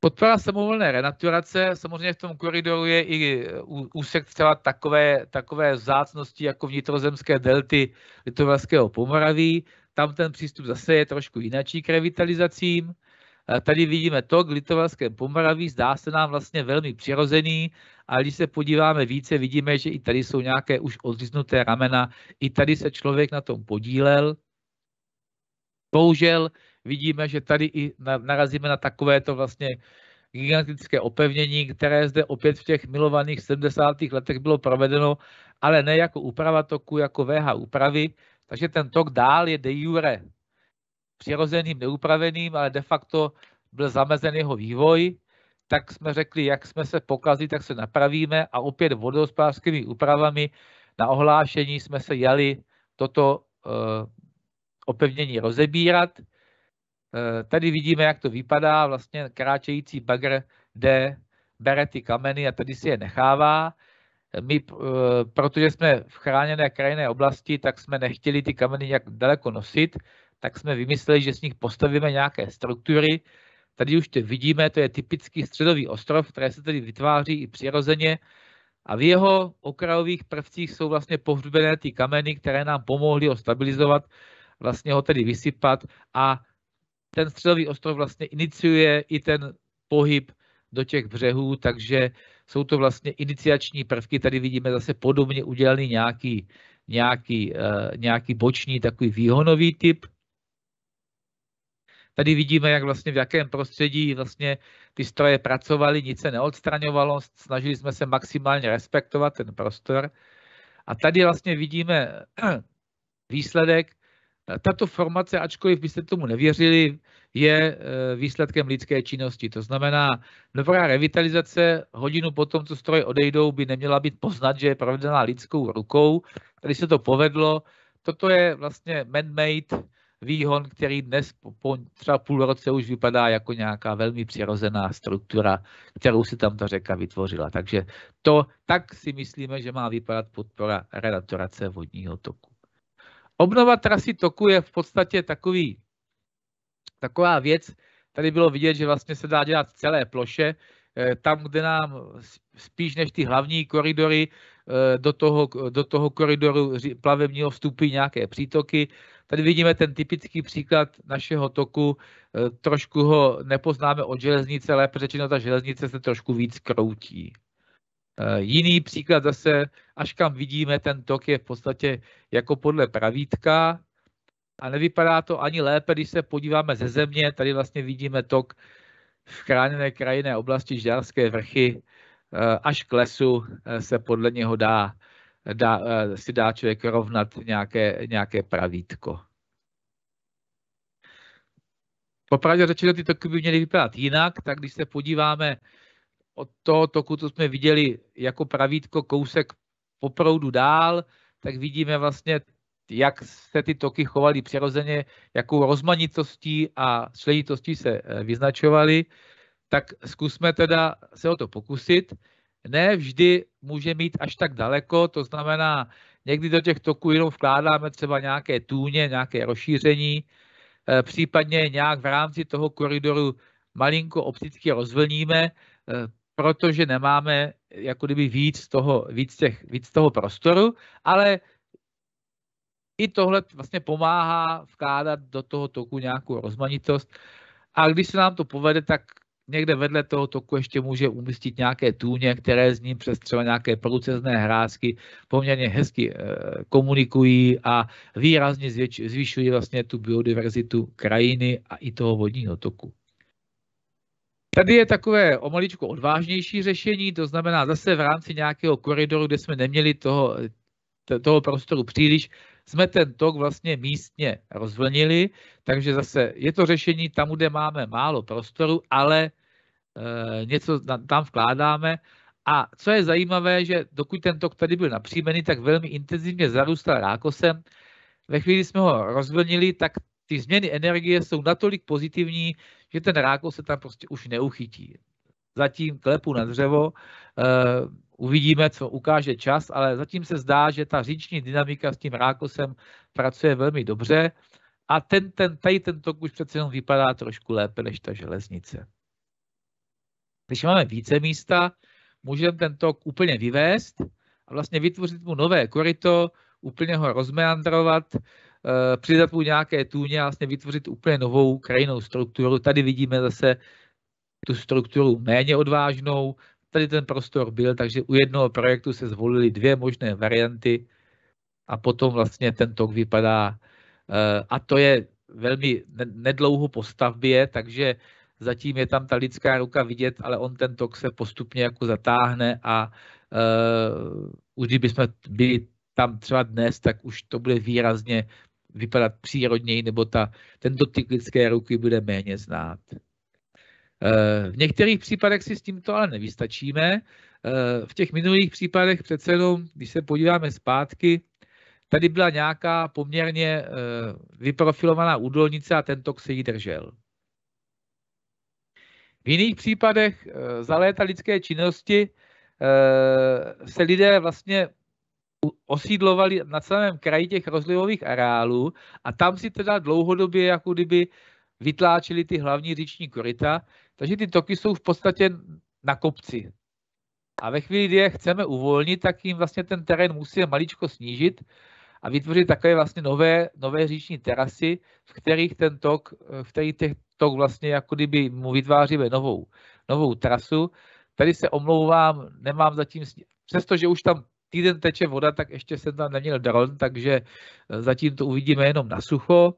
Podpora samovolné renaturace, samozřejmě v tom koridoru je i úsek třeba takové, takové vzácnosti jako vnitrozemské delty Litovarského Pomoraví. Tam ten přístup zase je trošku jináčí k revitalizacím. Tady vidíme to k Litovarském Pomoraví, zdá se nám vlastně velmi přirozený, a když se podíváme více, vidíme, že i tady jsou nějaké už odříznuté ramena, i tady se člověk na tom podílel. Bohužel vidíme, že tady i narazíme na takovéto vlastně gigantické opevnění, které zde opět v těch milovaných 70. letech bylo provedeno, ale ne jako úprava toku, jako VH úpravy, takže ten tok dál je de jure přirozeným, neupraveným, ale de facto byl zamezen jeho vývoj, tak jsme řekli, jak jsme se pokazili, tak se napravíme a opět vodohospodářskými úpravami na ohlášení jsme se jeli toto uh, opevnění rozebírat. Uh, tady vidíme, jak to vypadá, vlastně kráčející bagr jde, bere ty kameny a tady si je nechává. My, uh, protože jsme v chráněné krajinné oblasti, tak jsme nechtěli ty kameny nějak daleko nosit, tak jsme vymysleli, že z nich postavíme nějaké struktury. Tady už to vidíme, to je typický středový ostrov, který se tady vytváří i přirozeně. A v jeho okrajových prvcích jsou vlastně pohřbené ty kameny, které nám pomohly ho stabilizovat, vlastně ho tedy vysypat a ten středový ostrov vlastně iniciuje i ten pohyb do těch břehů, takže jsou to vlastně iniciační prvky. Tady vidíme zase podobně udělaný nějaký, nějaký, uh, nějaký boční takový výhonový typ Tady vidíme, jak vlastně v jakém prostředí vlastně ty stroje pracovaly, nic se neodstraňovalo, snažili jsme se maximálně respektovat ten prostor. A tady vlastně vidíme výsledek. Tato formace, ačkoliv byste tomu nevěřili, je eh, výsledkem lidské činnosti. To znamená, dobrá revitalizace hodinu po tom, co stroje odejdou, by neměla být poznat, že je provedená lidskou rukou. Tady se to povedlo. Toto je vlastně man-made výhon, který dnes po, třeba půl roce už vypadá jako nějaká velmi přirozená struktura, kterou si tam ta řeka vytvořila. Takže to tak si myslíme, že má vypadat podpora renaturace vodního toku. Obnova trasy toku je v podstatě takový, taková věc, tady bylo vidět, že vlastně se dá dělat celé ploše, eh, tam, kde nám spíš než ty hlavní koridory eh, do toho, do toho koridoru plavebního vstupy nějaké přítoky, Tady vidíme ten typický příklad našeho toku. E, trošku ho nepoznáme od železnice, ale řečeno ta železnice se trošku víc kroutí. E, jiný příklad zase, až kam vidíme, ten tok je v podstatě jako podle pravítka a nevypadá to ani lépe, když se podíváme ze země. Tady vlastně vidíme tok v chráněné krajinné oblasti Žďarské vrchy e, až k lesu se podle něho dá dá, eh, si dá člověk rovnat nějaké, nějaké pravítko. Popravdě řečeno, ty toky by měly vypadat jinak, tak když se podíváme od toho toku, co jsme viděli jako pravítko kousek po proudu dál, tak vidíme vlastně jak se ty toky chovaly přirozeně, jakou rozmanitostí a členitostí se vyznačovaly, tak zkusme teda se o to pokusit. Ne vždy může mít až tak daleko, to znamená, někdy do těch toků jenom vkládáme třeba nějaké tůně, nějaké rozšíření, eh, případně nějak v rámci toho koridoru malinko opticky rozvlníme, eh, protože nemáme jako kdyby víc toho, víc, těch, víc toho prostoru, ale i tohle vlastně pomáhá vkládat do toho toku nějakou rozmanitost. A když se nám to povede, tak někde vedle toho toku ještě může umístit nějaké tůně, které s ním přes třeba nějaké průcezné hrázky poměrně hezky eh, komunikují a výrazně zvyšují vlastně tu biodiverzitu krajiny a i toho vodního toku. Tady je takové o maličko odvážnější řešení, to znamená zase v rámci nějakého koridoru, kde jsme neměli toho, toho prostoru příliš, jsme ten tok vlastně místně rozvlnili, takže zase je to řešení tam, kde máme málo prostoru, ale něco tam vkládáme. A co je zajímavé, že dokud ten tok tady byl napřímený, tak velmi intenzivně zarůstal rákosem. Ve chvíli jsme ho rozvlnili, tak ty změny energie jsou natolik pozitivní, že ten rákos se tam prostě už neuchytí. Zatím klepu na dřevo, e, Uvidíme, co ukáže čas, ale zatím se zdá, že ta říční dynamika s tím rákosem pracuje velmi dobře a ten, ten, tady ten tok už přece jenom vypadá trošku lépe než ta železnice. Když máme více místa, můžeme ten tok úplně vyvést a vlastně vytvořit mu nové koryto, úplně ho rozmeandrovat, eh, přidat mu nějaké tůně a vlastně vytvořit úplně novou krajinou strukturu. Tady vidíme zase tu strukturu méně odvážnou, tady ten prostor byl, takže u jednoho projektu se zvolili dvě možné varianty a potom vlastně ten tok vypadá, eh, a to je velmi nedlouho po stavbě, takže zatím je tam ta lidská ruka vidět, ale on ten tok se postupně jako zatáhne a uh, už kdybychom byli tam třeba dnes, tak už to bude výrazně vypadat přírodněji, nebo ta, tento typ lidské ruky bude méně znát. Eh, v některých případech si s tímto ale nevystačíme. Eh, v těch minulých případech přece jenom, když se podíváme zpátky, tady byla nějaká poměrně vyprofilovaná údolnice a ten tok se jí držel. V jiných případech za léta lidské činnosti se lidé vlastně osídlovali na celém kraji těch rozlivových areálů a tam si teda dlouhodobě jako kdyby vytláčeli ty hlavní říční koryta, takže ty toky jsou v podstatě na kopci. A ve chvíli, kdy je chceme uvolnit, tak jim vlastně ten terén musíme maličko snížit a vytvořit takové vlastně nové, nové říční terasy, v kterých ten tok, v kterých ten tok vlastně jako kdyby mu vytváříme novou, novou trasu. Tady se omlouvám, nemám zatím, přestože už tam týden teče voda, tak ještě jsem tam neměl dron, takže zatím to uvidíme jenom na sucho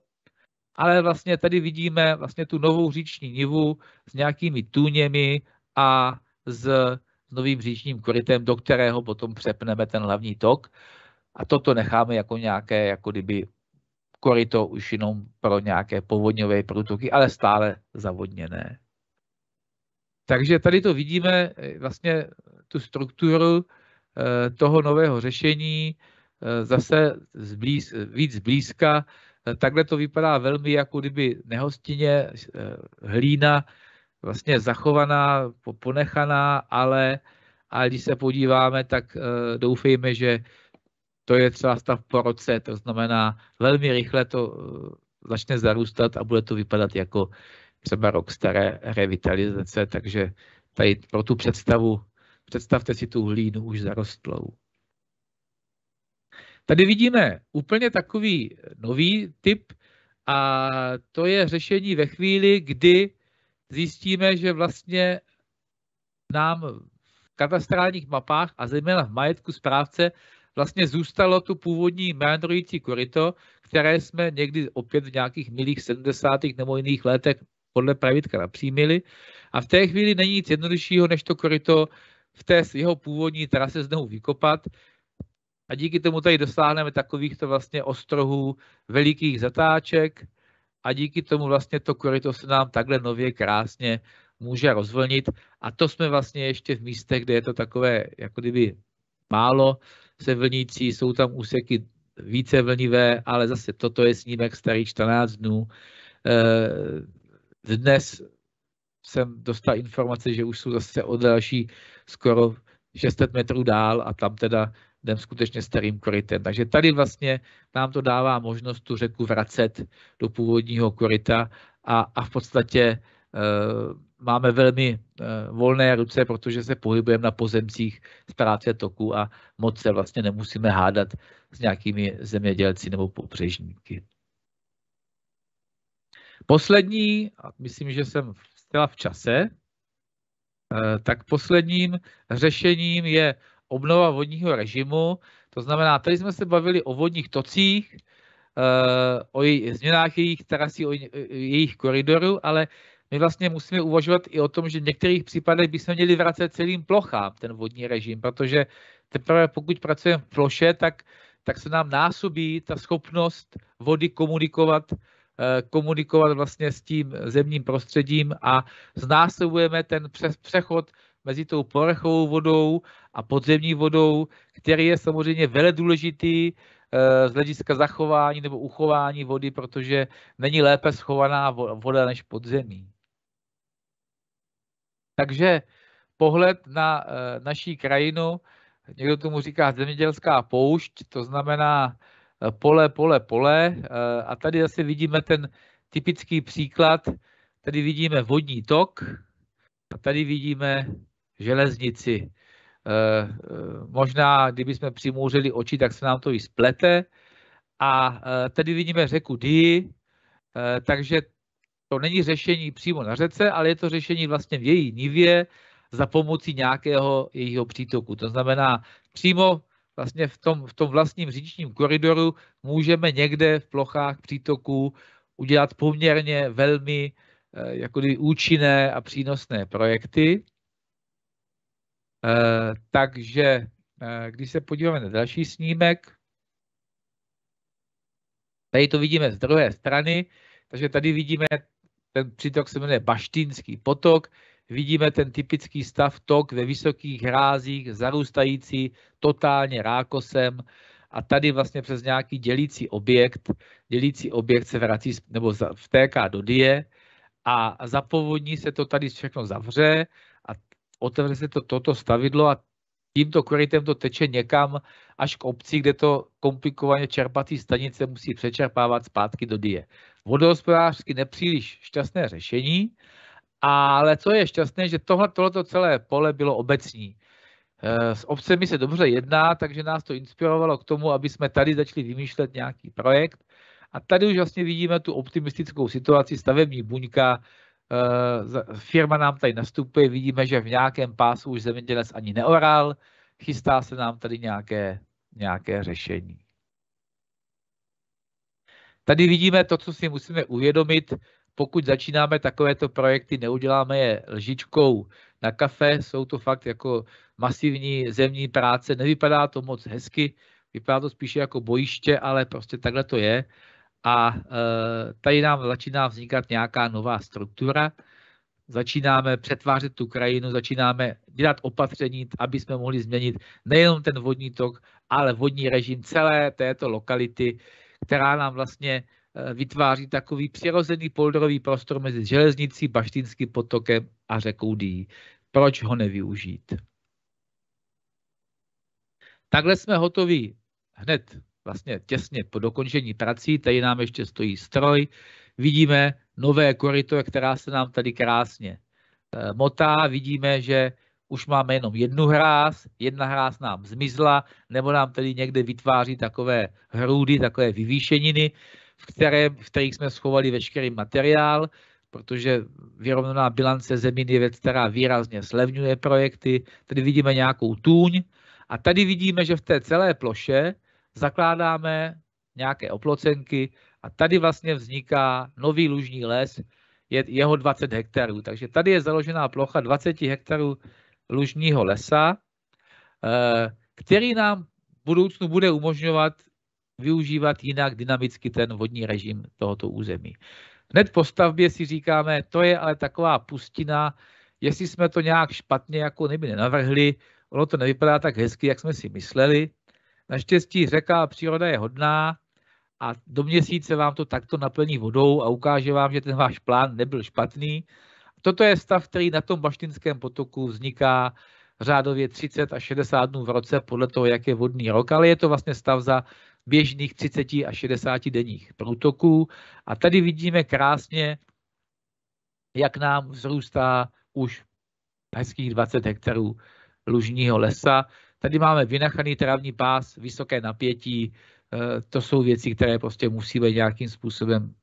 ale vlastně tady vidíme vlastně tu novou říční nivu s nějakými tůněmi a s novým říčním korytem, do kterého potom přepneme ten hlavní tok. A toto necháme jako nějaké, jako kdyby koryto už jenom pro nějaké povodňové průtoky, ale stále zavodněné. Takže tady to vidíme eh, vlastně tu strukturu eh, toho nového řešení eh, zase zblíz, víc blízka Takhle to vypadá velmi jako kdyby nehostině eh, hlína vlastně zachovaná, ponechaná, ale, ale když se podíváme, tak doufejme, že to je třeba stav po roce, to znamená velmi rychle to eh, začne zarůstat a bude to vypadat jako třeba rok staré revitalizace, takže tady pro tu představu, představte si tu hlínu už zarostlou. Tady vidíme úplně takový nový typ a to je řešení ve chvíli, kdy zjistíme, že vlastně nám v katastrálních mapách a zejména v majetku správce vlastně zůstalo tu původní meandrující koryto, které jsme někdy opět v nějakých milých 70. nebo jiných letech podle pravidka napřímili. A v té chvíli není nic jednoduššího, než to koryto v té jeho původní trase znovu vykopat, a díky tomu tady dosáhneme takovýchto vlastně ostrohů velikých zatáček a díky tomu vlastně to koryto se nám takhle nově krásně může rozvlnit a to jsme vlastně ještě v místech, kde je to takové jako kdyby málo se vlnící, jsou tam úseky více vlnivé, ale zase toto je snímek starý 14 dnů. Dnes jsem dostal informace, že už jsou zase o další skoro 600 metrů dál a tam teda jdem skutečně starým korytem. Takže tady vlastně nám to dává možnost tu řeku vracet do původního koryta a, a v podstatě máme velmi e, volné ruce, protože se pohybujeme na pozemcích z toku a moc se vlastně nemusíme hádat s nějakými zemědělci nebo pobřežníky. Poslední, a myslím, že jsem zcela v čase, eh, tak posledním řešením je obnova vodního režimu. To znamená, tady jsme se bavili o vodních tocích, eh, o jejich změnách jejich trasy, o jejich koridoru, ale my vlastně musíme uvažovat i o tom, že v některých případech bychom měli vracet celým plochám ten vodní režim, protože teprve pokud pracujeme v ploše, tak, tak se nám násobí ta schopnost vody komunikovat Eh, komunikovat vlastně s tím zemním prostředím a znásobujeme ten přechod mezi tou povrchovou vodou a podzemní vodou, který je samozřejmě velmi důležitý eh, z hlediska zachování nebo uchování vody, protože není lépe schovaná voda než podzemí. Takže pohled na eh, naší krajinu, někdo tomu říká zemědělská poušť, to znamená Eh, pole, pole, pole. Eh, a tady zase vidíme ten typický příklad. Tady vidíme vodní tok a tady vidíme železnici. Možná, kdybychom přimouřili oči, tak se nám to i splete. A tady vidíme řeku Dii, takže to není řešení přímo na řece, ale je to řešení vlastně v její nivě za pomocí nějakého jejího přítoku. To znamená, přímo vlastně v tom, v tom vlastním říčním koridoru můžeme někde v plochách přítoků udělat poměrně velmi jako účinné a přínosné projekty. Eh, takže eh, když se podíváme na další snímek, tady to vidíme z druhé strany, takže tady vidíme, ten přítok se jmenuje Baštínský potok, vidíme ten typický stav tok ve vysokých hrázích, zarůstající totálně rákosem. A tady vlastně přes nějaký dělící objekt, dělící objekt se vrací nebo vtéká do die a za povodní se to tady všechno zavře a otevře se to toto stavidlo a tímto korytem to teče někam až k obci, kde to komplikovaně čerpací stanice musí přečerpávat zpátky do die. Vodohospodářsky nepříliš šťastné řešení, ale co je šťastné, že tohle, tohleto celé pole bylo obecní. Eh, s obcemi se dobře jedná, takže nás to inspirovalo k tomu, aby jsme tady začali vymýšlet nějaký projekt. A tady už vlastně vidíme tu optimistickou situaci, stavební buňka, eh, firma nám tady nastupuje, vidíme, že v nějakém pásu už zemědělec ani neoral, chystá se nám tady nějaké, nějaké řešení. Tady vidíme to, co si musíme uvědomit, pokud začínáme takovéto projekty, neuděláme je lžičkou na kafe, jsou to fakt jako masivní zemní práce, nevypadá to moc hezky, vypadá to spíše jako bojiště, ale prostě takhle to je. A e, tady nám začíná vznikat nějaká nová struktura, začínáme přetvářet tu krajinu, začínáme dělat opatření, aby jsme mohli změnit nejenom ten vodní tok, ale vodní režim celé této lokality, která nám vlastně Eh, vytváří takový přirozený polderový prostor mezi železnicí, Baštínským potokem a řekou Dí. Proč ho nevyužít? Takhle jsme hotoví hned vlastně těsně po dokončení prací, tady nám ještě stojí stroj, vidíme nové koryto, která se nám tady krásně eh, motá, vidíme, že už máme jenom jednu hráz, jedna hráz nám zmizla, nebo nám tady někde vytváří takové hrůdy, takové vyvýšeniny, v, které, v kterých jsme schovali veškerý materiál, protože vyrovnaná bilance zemin je věc, která výrazně slevňuje projekty. Tady vidíme nějakou tůň a tady vidíme, že v té celé ploše zakládáme nějaké oplocenky a tady vlastně vzniká nový lužní les, je jeho 20 hektarů. Takže tady je založená plocha 20 hektarů lužního lesa, eh, který nám v budoucnu bude umožňovat využívat jinak dynamicky ten vodní režim tohoto území. Hned po stavbě si říkáme, to je ale taková pustina, jestli jsme to nějak špatně jako neby nenavrhli, ono to nevypadá tak hezky, jak jsme si mysleli. Naštěstí řeka a příroda je hodná a do měsíce vám to takto naplní vodou a ukáže vám, že ten váš plán nebyl špatný. Toto je stav, který na tom baštinském potoku vzniká řádově 30 až 60 dnů v roce podle toho, jak je vodný rok, ale je to vlastně stav za běžných 30 až 60 denních průtoků. A tady vidíme krásně, jak nám vzrůstá už hezkých 20 hektarů lužního lesa. Tady máme vynachaný travní pás, vysoké napětí, eh, to jsou věci, které prostě musíme nějakým způsobem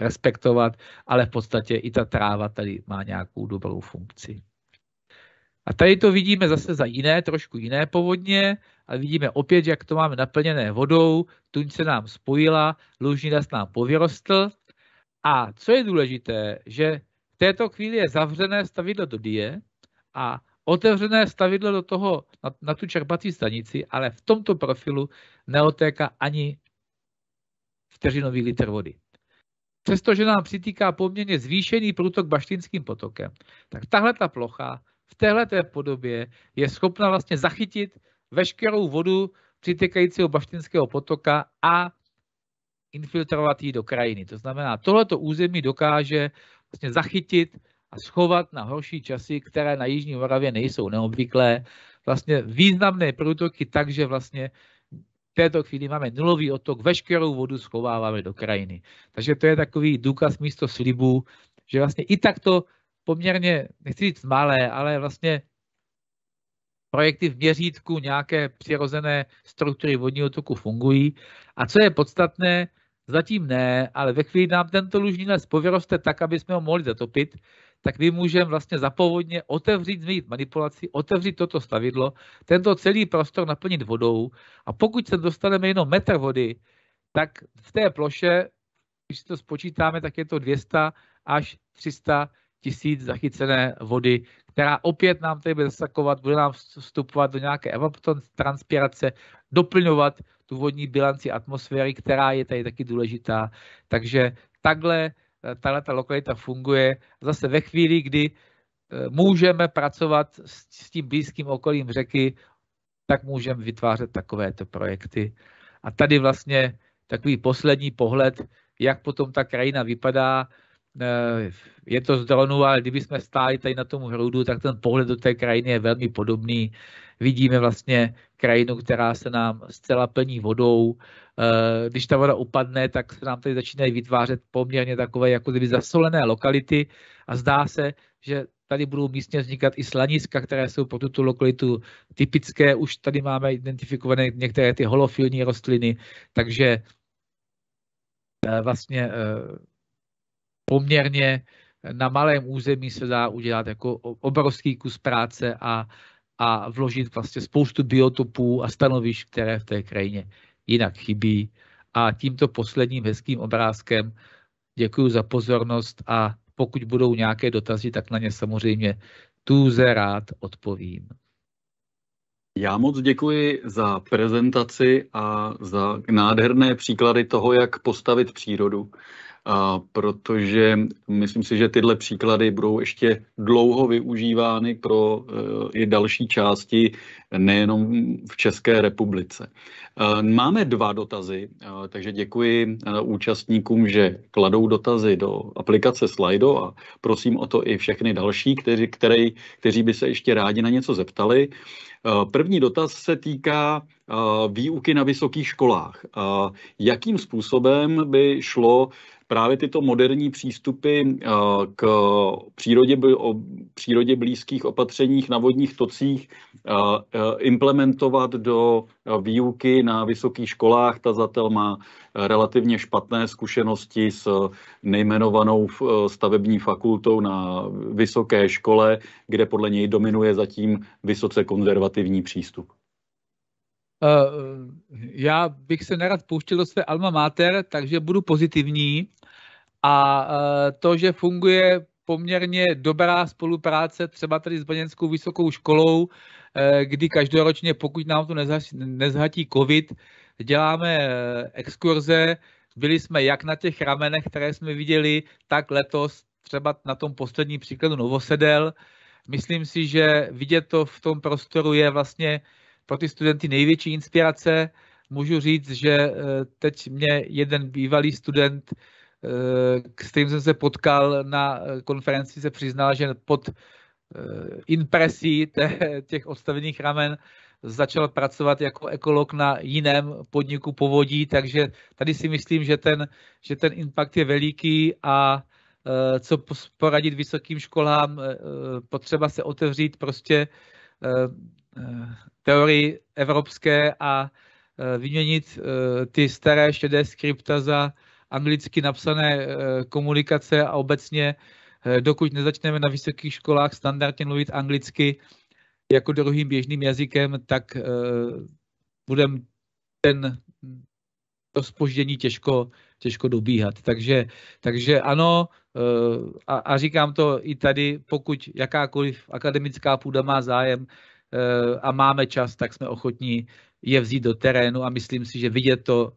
respektovat, ale v podstatě i ta tráva tady má nějakou dobrou funkci. A tady to vidíme zase za jiné, trošku jiné povodně, a vidíme opět, jak to máme naplněné vodou, tuň se nám spojila, lužní les nám povyrostl. A co je důležité, že v této chvíli je zavřené stavidlo do die a otevřené stavidlo do toho, na, na tu čerpací stanici, ale v tomto profilu neotéká ani vteřinový litr vody. Přestože nám přitýká poměrně zvýšený průtok baštinským potokem, tak tahle ta plocha v téhle podobě je schopna vlastně zachytit veškerou vodu přitékajícího baštinského potoka a infiltrovat ji do krajiny. To znamená, tohleto území dokáže vlastně zachytit a schovat na horší časy, které na Jižní Moravě nejsou neobvyklé, vlastně významné průtoky, takže vlastně této chvíli máme nulový otok, veškerou vodu schováváme do krajiny. Takže to je takový důkaz místo slibu, že vlastně i takto poměrně, nechci říct malé, ale vlastně projekty v měřítku nějaké přirozené struktury vodního toku fungují. A co je podstatné, zatím ne, ale ve chvíli nám tento lužní les povyroste tak, aby jsme ho mohli zatopit, tak my můžeme vlastně zapovodně otevřít, změnit manipulaci, otevřít toto stavidlo, tento celý prostor naplnit vodou a pokud se dostaneme jenom metr vody, tak v té ploše, když si to spočítáme, tak je to 200 až 300 tisíc zachycené vody, která opět nám tady bude zasakovat, bude nám vstupovat do nějaké evapotranspirace, doplňovat tu vodní bilanci atmosféry, která je tady taky důležitá. Takže takhle tahle ta lokalita funguje. Zase ve chvíli, kdy eh, můžeme pracovat s tím blízkým okolím řeky, tak můžeme vytvářet takovéto projekty. A tady vlastně takový poslední pohled, jak potom ta krajina vypadá, Eh, je to z dronu, ale kdyby jsme stáli tady na tom hroudu, tak ten pohled do té krajiny je velmi podobný. Vidíme vlastně krajinu, která se nám zcela plní vodou. Eh, když ta voda upadne, tak se nám tady začínají vytvářet poměrně takové jako kdyby zasolené lokality a zdá se, že tady budou místně vznikat i slaniska, které jsou pro tuto lokalitu typické. Už tady máme identifikované některé ty holofilní rostliny, takže eh, vlastně poměrně na malém území se dá udělat jako obrovský kus práce a, a vložit vlastně spoustu biotopů a stanovišť, které v té krajině jinak chybí. A tímto posledním hezkým obrázkem děkuji za pozornost a pokud budou nějaké dotazy, tak na ně samozřejmě tůze rád odpovím. Já moc děkuji za prezentaci a za nádherné příklady toho, jak postavit přírodu protože myslím si, že tyhle příklady budou ještě dlouho využívány pro uh, i další části, nejenom v České republice. Uh, máme dva dotazy, uh, takže děkuji účastníkům, že kladou dotazy do aplikace Slido a prosím o to i všechny další, kteří, který, kteří by se ještě rádi na něco zeptali. První dotaz se týká výuky na vysokých školách. Jakým způsobem by šlo právě tyto moderní přístupy eh, k přírodě, o přírodě blízkých opatřeních na vodních tocích eh, eh, implementovat do výuky na vysokých školách. Tazatel má relativně špatné zkušenosti s nejmenovanou stavební fakultou na vysoké škole, kde podle něj dominuje zatím vysoce konzervativní přístup. Já bych se nerad pouštěl do své alma mater, takže budu pozitivní. A to, že funguje poměrně dobrá spolupráce třeba tady s Brněnskou vysokou školou, e, kdy každoročně, pokud nám to nezhatí covid, děláme exkurze. Byli jsme jak na těch ramenech, které jsme viděli, tak letos třeba na tom posledním příkladu Novosedel. Myslím si, že vidět to v tom prostoru je vlastně pro ty studenty největší inspirace. Můžu říct, že teď mě jeden bývalý student, s kterým jsem se potkal na konferenci, se přiznal, že pod impresí těch odstavených ramen začal pracovat jako ekolog na jiném podniku povodí, takže tady si myslím, že ten, že ten impact je veliký a co poradit vysokým školám, potřeba se otevřít prostě teorii evropské a vyměnit ty staré šedé skripta za anglicky napsané komunikace a obecně, dokud nezačneme na vysokých školách standardně mluvit anglicky, jako druhým běžným jazykem, tak budeme ten to spoždění těžko, těžko dobíhat. Takže, takže ano, a, a říkám to i tady, pokud jakákoliv akademická půda má zájem a máme čas, tak jsme ochotní je vzít do terénu a myslím si, že vidět to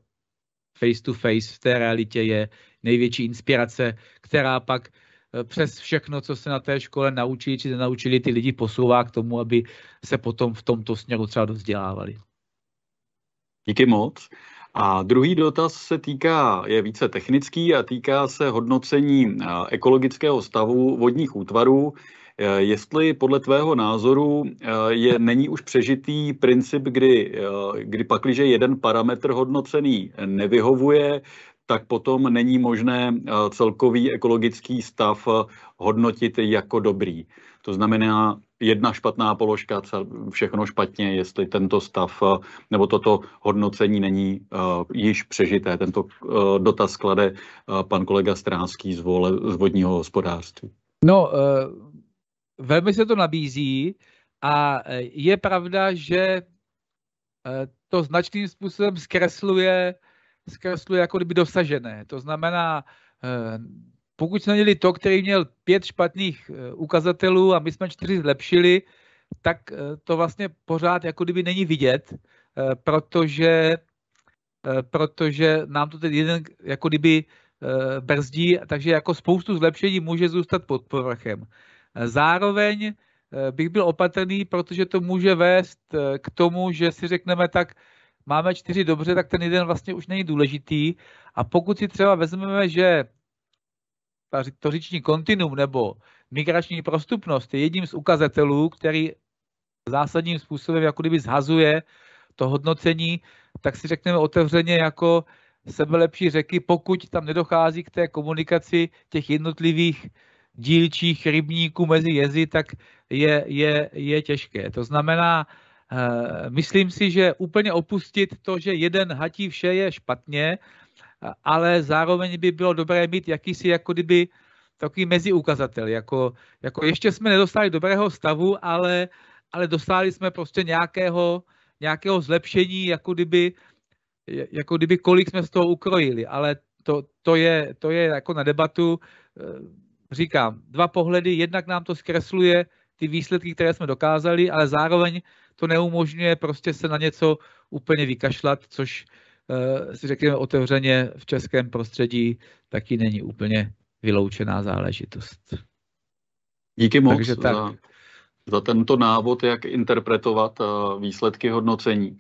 face to face v té realitě je největší inspirace, která pak Eh, přes všechno, co se na té škole naučili či nenaučili, ty lidi posouvá k tomu, aby se potom v tomto směru třeba dozdělávali. Díky moc. A druhý dotaz se týká, je více technický a týká se hodnocení eh, ekologického stavu vodních útvarů. Eh, jestli podle tvého názoru je, není už přežitý princip, kdy, kdy pakliže jeden parametr hodnocený nevyhovuje, tak potom není možné eh, celkový ekologický stav eh, hodnotit jako dobrý. To znamená, jedna špatná položka, všechno špatně, jestli tento stav eh, nebo toto hodnocení není již přežité. Tento dotaz klade pan kolega Stránský z, vole, z vodního hospodářství. No, velmi se to nabízí a je pravda, že uh, to značným způsobem zkresluje zkresluje jako kdyby dosažené. To znamená, eh, pokud jsme měli to, který měl pět špatných ukazatelů a my jsme čtyři zlepšili, tak to vlastně pořád jako kdyby není vidět, protože, protože nám to ten jeden jako kdyby brzdí, takže jako spoustu zlepšení může zůstat pod povrchem. Zároveň bych byl opatrný, protože to může vést k tomu, že si řekneme tak, máme čtyři dobře, tak ten jeden vlastně už není důležitý. A pokud si třeba vezmeme, že to říční kontinuum nebo migrační prostupnost je jedním z ukazatelů, který zásadním způsobem jako kdyby zhazuje to hodnocení, tak si řekneme otevřeně jako sebelepší řeky, pokud tam nedochází k té komunikaci těch jednotlivých dílčích rybníků mezi jezy, tak je, je, je těžké. To znamená, Eh, myslím si, že úplně opustit to, že jeden hatí vše je špatně, ale zároveň by bylo dobré mít jakýsi jako kdyby takový meziukazatel, jako, jako ještě jsme nedostali dobrého stavu, ale, ale dostali jsme prostě nějakého, nějakého zlepšení, jako kdyby, jako kdyby kolik jsme z toho ukrojili, ale to, to, je, to je jako na debatu, eh, říkám, dva pohledy, jednak nám to zkresluje ty výsledky, které jsme dokázali, ale zároveň to neumožňuje prostě se na něco úplně vykašlat, což uh, si řekněme otevřeně v českém prostředí taky není úplně vyloučená záležitost. Díky moc Takže tak. Za, za tento návod, jak interpretovat uh, výsledky hodnocení.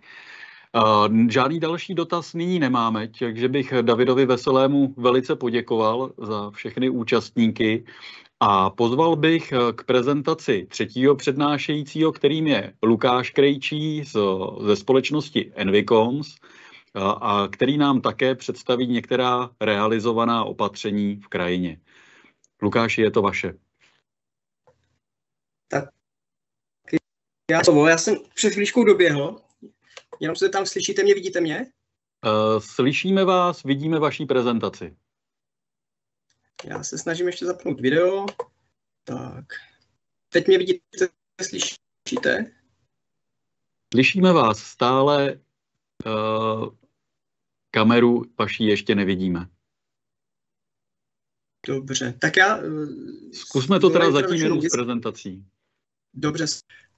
Uh, žádný další dotaz nyní nemáme, takže bych Davidovi Veselému velice poděkoval za všechny účastníky a pozval bych eh, k prezentaci třetího přednášejícího, kterým je Lukáš Krejčí z, ze společnosti Envicoms, a, eh, a který nám také představí některá realizovaná opatření v krajině. Lukáši, je to vaše. Tak já, já jsem před chvíličkou doběhl, jenom se tam slyšíte mě, vidíte mě? Uh, slyšíme vás, vidíme vaší prezentaci. Já se snažím ještě zapnout video. Tak. Teď mě vidíte, slyšíte? Slyšíme vás stále. Uh, kameru vaší ještě nevidíme. Dobře, tak já... Uh, Zkusme to teda zatím jenom s prezentací. Dobře,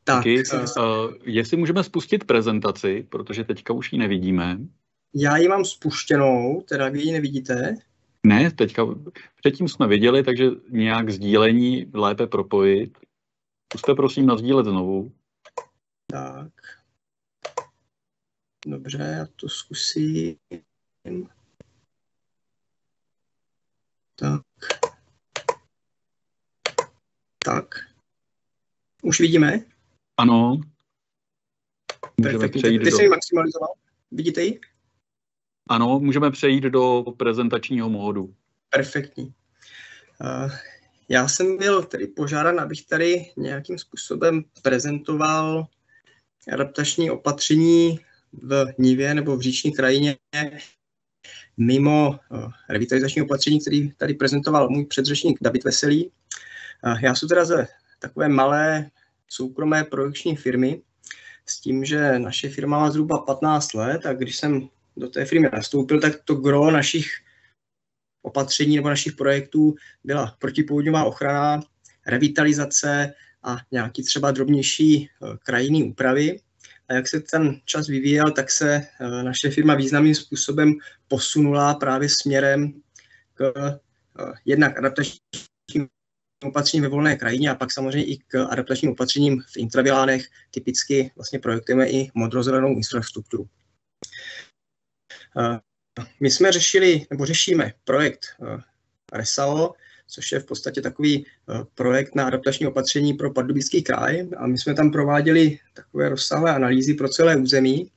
tak. Taky, uh, jestli můžeme spustit prezentaci, protože teďka už ji nevidíme. Já ji mám spuštěnou, teda vy ji nevidíte. Ne, teďka, předtím jsme viděli, takže nějak sdílení lépe propojit. Zkuste prosím nazdílet znovu. Tak. Dobře, já to zkusím. Tak. Tak. Už vidíme? Ano. Můžeme Perfektní. přejít Ty do... jsi maximalizoval? Vidíte ji? Ano, můžeme přejít do prezentačního módu. Perfektní. Uh, já jsem byl tedy požádán, abych tady nějakým způsobem prezentoval adaptační opatření v Nivě nebo v říční krajině mimo uh, revitalizační opatření, který tady prezentoval můj předřečník David Veselý. Uh, já jsem teda ze takové malé soukromé produkční firmy s tím, že naše firma má zhruba 15 let a když jsem do té firmy nastoupil, tak to gro našich opatření nebo našich projektů byla protipovodňová ochrana, revitalizace a nějaký třeba drobnější krajinný úpravy. A jak se ten čas vyvíjel, tak se naše firma významným způsobem posunula právě směrem k jednak adaptačním opatřením ve volné krajině a pak samozřejmě i k adaptačním opatřením v intravilánech. Typicky vlastně projektujeme i modrozelenou infrastrukturu. My jsme řešili, nebo řešíme projekt RESAO, což je v podstatě takový projekt na adaptační opatření pro Pardubický kraj a my jsme tam prováděli takové rozsáhlé analýzy pro celé území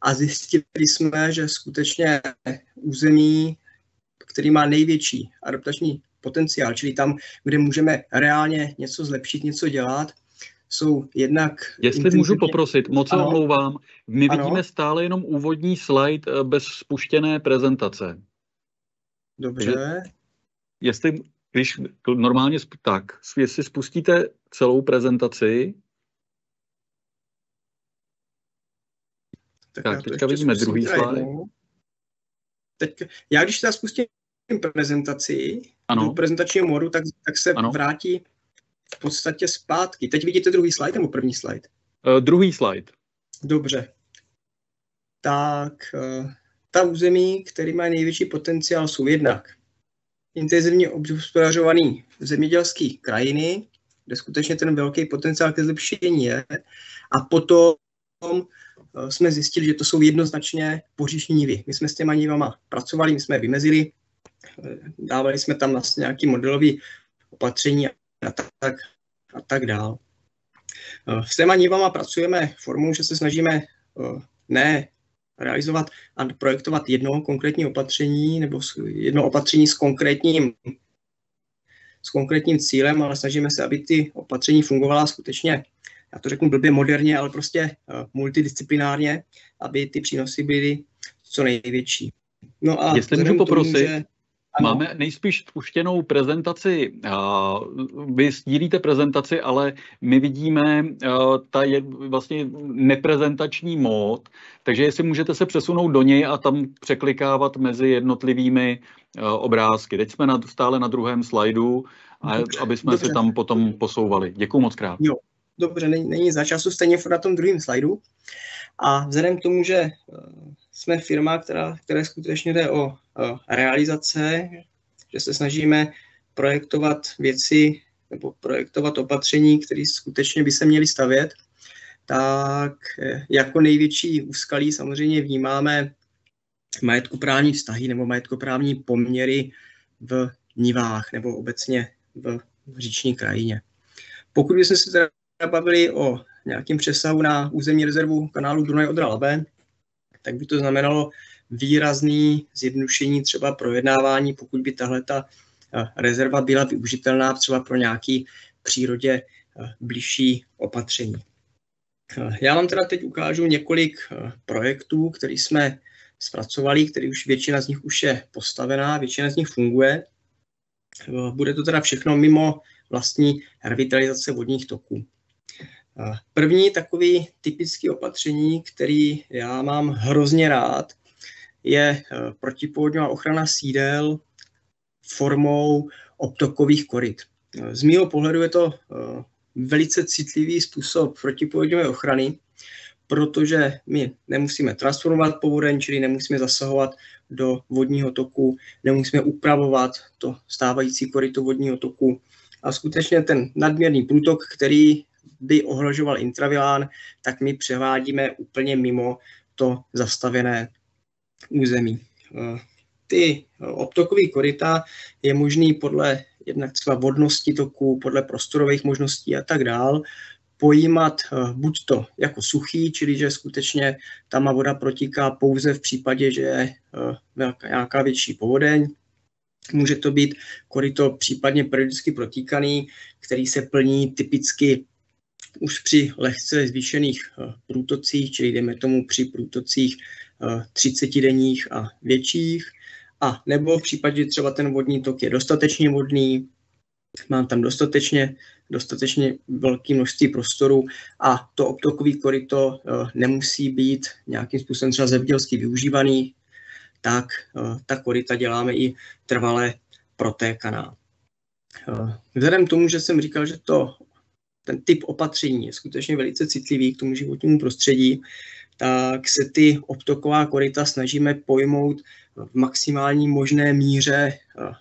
a zjistili jsme, že skutečně území, který má největší adaptační potenciál, čili tam, kde můžeme reálně něco zlepšit, něco dělat, jsou jednak... Jestli můžu poprosit, moc se omlouvám, my Ano. vidíme stále jenom úvodní slide eh, bez spuštěné prezentace. Dobře, Jestli, když normálně, tak, jestli spustíte celou prezentaci, tak, tak, teďka vidíme druhý slide. Teď, já když teda spustím prezentaci, ano, do prezentačního modu, tak, tak se Ano. vrátí v podstatě zpátky. Teď vidíte druhý slide nebo první slide? Eh, druhý slide. Dobře. Tak eh, ta území, který má největší potenciál, jsou jednak intenzivně obhospodařovaný zemědělský krajiny, kde skutečně ten velký potenciál ke zlepšení je. A potom eh, jsme zjistili, že to jsou jednoznačně poříšní nivy. My jsme s těma nivama pracovali, my jsme je vymezili, dávali jsme tam vlastně nějaký modelový opatření a tak, a tak dál. Eh, S těma nivama pracujeme formou, že se snažíme eh, ne realizovat a projektovat jedno konkrétní opatření nebo jedno opatření s konkrétním, s konkrétním cílem, ale snažíme se, aby ty opatření fungovala skutečně, já to řeknu blbě moderně, ale prostě eh, multidisciplinárně, aby ty přínosy byly co největší. No a Jestli můžu k tomu, poprosit, že- ano. Máme nejspíš spuštěnou prezentaci. Vy sdílíte prezentaci, ale my vidíme ta je vlastně neprezentační mód, takže jestli můžete se přesunout do něj a tam překlikávat mezi jednotlivými obrázky. Teď jsme na, stále na druhém slajdu, a aby jsme dobře. se tam potom posouvali. Děkuji moc krát. Dobře, není, není za času, stejně na tom druhém slajdu. A vzhledem k tomu, že eh, jsme firma, která, které skutečně jde o eh, realizace, že se snažíme projektovat věci nebo projektovat opatření, které skutečně by se měly stavět, tak eh, jako největší úskalí samozřejmě vnímáme majetkoprávní vztahy nebo majetkoprávní poměry v nivách nebo obecně v říční krajině. Pokud bychom se teda bavili o nějakém přesahu na územní rezervu kanálu Dunaj Odra Labe, tak by to znamenalo výrazný zjednodušení třeba projednávání, pokud by tahle ta eh, rezerva byla využitelná třeba pro nějaký přírodě eh, blížší opatření. Eh, Já vám teda teď ukážu několik projektů, které jsme zpracovali, který už většina z nich už je postavená, většina z nich funguje. Bude to teda všechno mimo vlastní revitalizace vodních toků. První takový typický opatření, který já mám hrozně rád, je eh, protipovodňová ochrana sídel formou obtokových koryt. Eh, Z mého pohledu je to eh, velice citlivý způsob protipovodňové ochrany, protože my nemusíme transformovat povodeň, čili nemusíme zasahovat do vodního toku, nemusíme upravovat to stávající koryto vodního toku. A skutečně ten nadměrný průtok, který by ohrožoval intravilán, tak my převádíme úplně mimo to zastavěné území. Ty obtokové koryta je možný podle jednak třeba vodnosti toku, podle prostorových možností a tak dál, pojímat buď to jako suchý, čili že skutečně tam voda protíká pouze v případě, že je nějaká větší povodeň, Může to být koryto případně periodicky protíkaný, který se plní typicky už při lehce zvýšených eh, průtocích, čili jdeme tomu při průtocích 30 eh, denních a větších, a nebo v případě, že třeba ten vodní tok je dostatečně vodný, mám tam dostatečně, dostatečně velké množství prostoru a to obtokové koryto eh, nemusí být nějakým způsobem třeba zemědělsky využívaný, tak ta koryta děláme i trvalé protékaná. Vzhledem k tomu, že jsem říkal, že to ten typ opatření je skutečně velice citlivý k tomu životnímu prostředí, tak se ty obtoková koryta snažíme pojmout v maximální možné míře eh,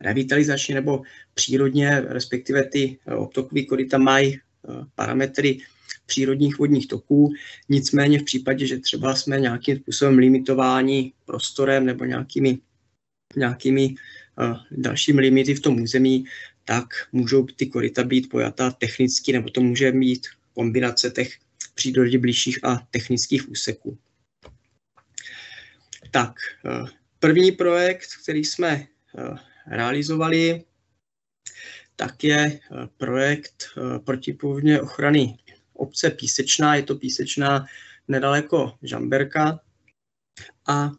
revitalizačně nebo přírodně, respektive ty eh, obtokové koryta mají eh, parametry přírodních vodních toků. Nicméně v případě, že třeba jsme nějakým způsobem limitováni prostorem nebo nějakými, nějakými dalšími limity v tom území, tak můžou ty koryta být pojata technicky, nebo to může být kombinace těch přírodě blížších a technických úseků. Tak, eh, první projekt, který jsme eh, realizovali, tak je eh, projekt protipovodně ochrany obce Písečná. Je to Písečná nedaleko Žamberka a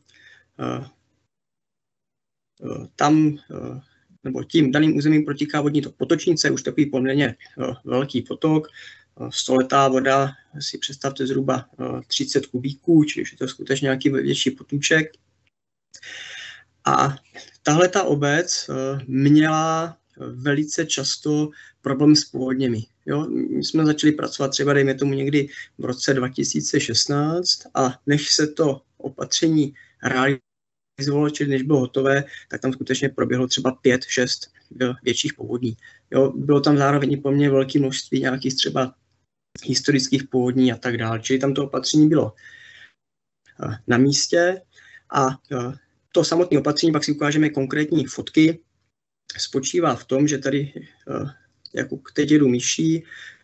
tam nebo tím daným územím protíká vodní tok potočnice, už takový poměrně eh, velký potok, eh, stoletá voda, si představte zhruba 30 eh, kubíků, čili je to skutečně nějaký větší potůček. A tahle ta obec měla velice často problém s povodněmi. Jo, my jsme začali pracovat třeba, dejme tomu někdy v roce 2016 a než se to opatření realizovalo, čili než bylo hotové, tak tam skutečně proběhlo třeba pět, šest větších povodní. Jo, bylo tam zároveň i poměrně velké množství nějakých třeba historických povodní a tak dále. Čili tam to opatření bylo eh, na místě a eh, to samotné opatření, pak si ukážeme konkrétní fotky, spočívá v tom, že tady, eh, jako teď jedu myší,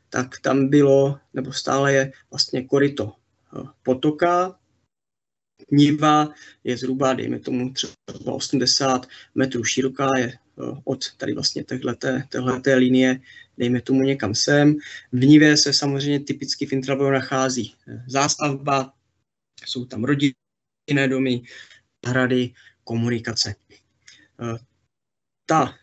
tak tam bylo, nebo stále je vlastně koryto potoka, Niva je zhruba, dejme tomu, třeba 80 metrů široká, je eh, od tady vlastně téhleté, téhleté linie, dejme tomu někam sem. V Nivě se samozřejmě typicky v Intravoju nachází eh, zástavba, jsou tam rodinné domy, hrady, komunikace. Eh, ta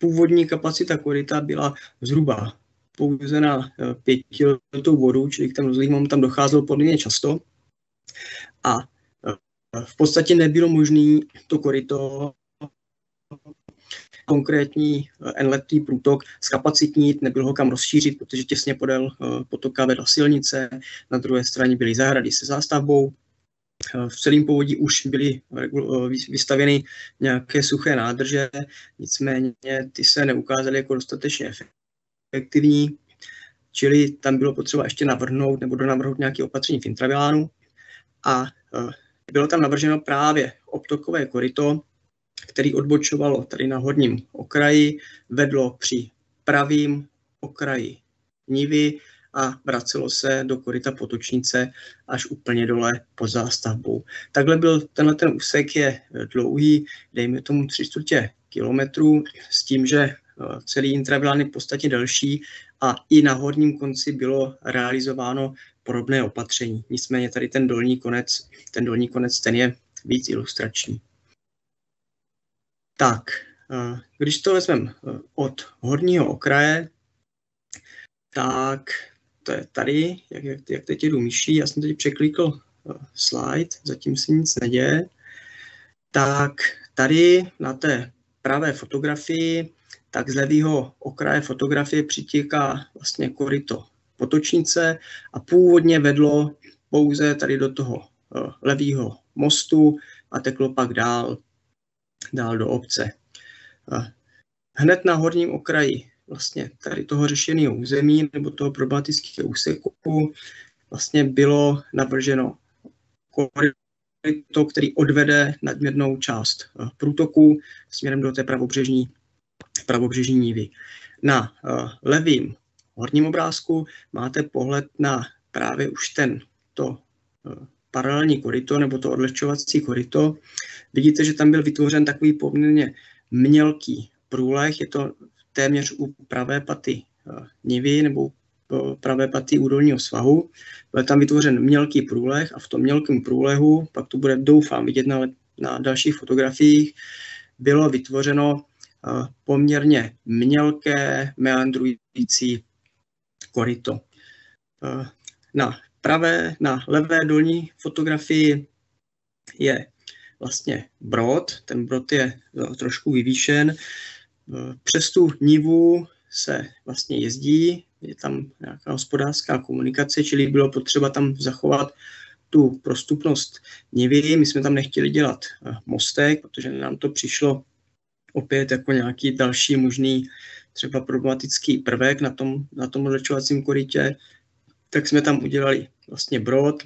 původní kapacita koryta byla zhruba pouze na pětiletou vodu, čili k těm rozlivům tam docházelo poměrně často. A e, v podstatě nebylo možné to koryto konkrétní enletý průtok zkapacitnit, nebylo ho kam rozšířit, protože těsně podél e, potoka vedla silnice, na druhé straně byly zahrady se zástavbou, e, v celém povodí už byly vystavěny nějaké suché nádrže, nicméně ty se neukázaly jako dostatečně efektivní, čili tam bylo potřeba ještě navrhnout nebo donavrhnout nějaké opatření v intravilánu a bylo tam navrženo právě obtokové koryto, který odbočovalo tady na horním okraji, vedlo při pravým okraji Nivy a vracelo se do koryta potočnice až úplně dole pod zástavbou. Takhle byl tenhle ten úsek je dlouhý, dejme tomu tři čtvrtě kilometrů, s tím, že celý intravilán je v podstatě delší a i na horním konci bylo realizováno podobné opatření. Nicméně tady ten dolní konec, ten dolní konec, ten je víc ilustrační. Tak, eh, když to vezmeme eh, od horního okraje, tak to je tady, jak, jak, jak teď jedu myší, já jsem teď překlikl eh, slide, zatím se nic neděje, tak tady na té pravé fotografii, tak z levého okraje fotografie přitíká vlastně koryto potočnice a původně vedlo pouze tady do toho eh, levého mostu a teklo pak dál, dál do obce. Eh, hned na horním okraji vlastně tady toho řešeného území nebo toho problematického úseku vlastně bylo navrženo koryto, který odvede nadměrnou část průtoku směrem do té pravobřežní, pravobřežní nívy. Na levým horním obrázku máte pohled na právě už ten to paralelní koryto nebo to odlehčovací koryto. Vidíte, že tam byl vytvořen takový poměrně mělký průleh, je to téměř u pravé paty eh, nivy nebo pravé paty údolního svahu. Byl tam vytvořen mělký průleh a v tom mělkém průlehu, pak to bude doufám vidět na, na dalších fotografiích, bylo vytvořeno eh, poměrně mělké meandrující koryto. Na pravé, na levé dolní fotografii je vlastně brod. Ten brod je trošku vyvýšen. Přes tu nivu se vlastně jezdí, je tam nějaká hospodářská komunikace, čili bylo potřeba tam zachovat tu prostupnost nivy. My jsme tam nechtěli dělat eh, mostek, protože nám to přišlo opět jako nějaký další možný třeba problematický prvek na tom, na tom odlečovacím korytě, tak jsme tam udělali vlastně brod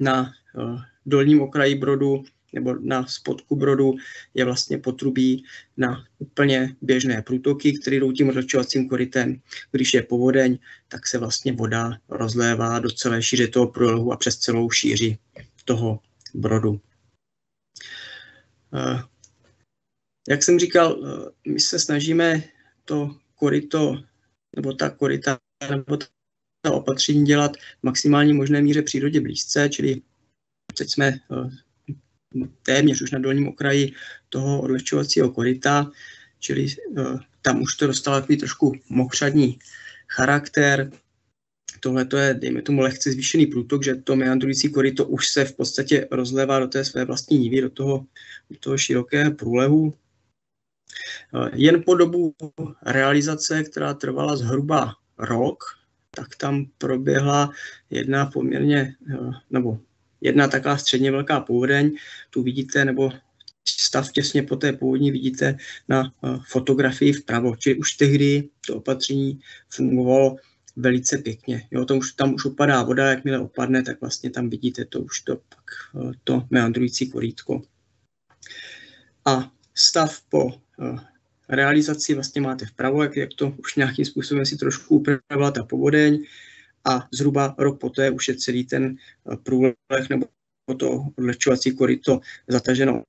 na uh, dolním okraji brodu nebo na spodku brodu je vlastně potrubí na úplně běžné průtoky, které jdou tím odlehčovacím korytem. Když je povodeň, tak se vlastně voda rozlévá do celé šíře toho průlohu a přes celou šíři toho brodu. Eh, jak jsem říkal, eh, my se snažíme to koryto, nebo ta koryta, nebo ta opatření dělat v maximální možné míře přírodě blízce, čili teď jsme eh, téměř už na dolním okraji toho odlehčovacího koryta, čili uh, tam už to dostalo takový trošku mokřadní charakter. Tohle to je, dejme tomu, lehce zvýšený průtok, že to meandrující koryto už se v podstatě rozlévá do té své vlastní nívy, do toho, do toho širokého průlevu. Uh, jen po dobu realizace, která trvala zhruba rok, tak tam proběhla jedna poměrně, uh, nebo jedna taková středně velká povodeň, tu vidíte, nebo stav těsně po té původní vidíte na eh, fotografii vpravo. Čili už tehdy to opatření fungovalo velice pěkně. Jo, to už, tam už opadá voda, jakmile opadne, tak vlastně tam vidíte to už to, pak, eh, to meandrující korítko. A stav po eh, realizaci vlastně máte vpravo, jak, jak to už nějakým způsobem si trošku upravila ta povodeň a zhruba rok poté už je celý ten eh, průleh nebo to odlehčovací koryto zataženo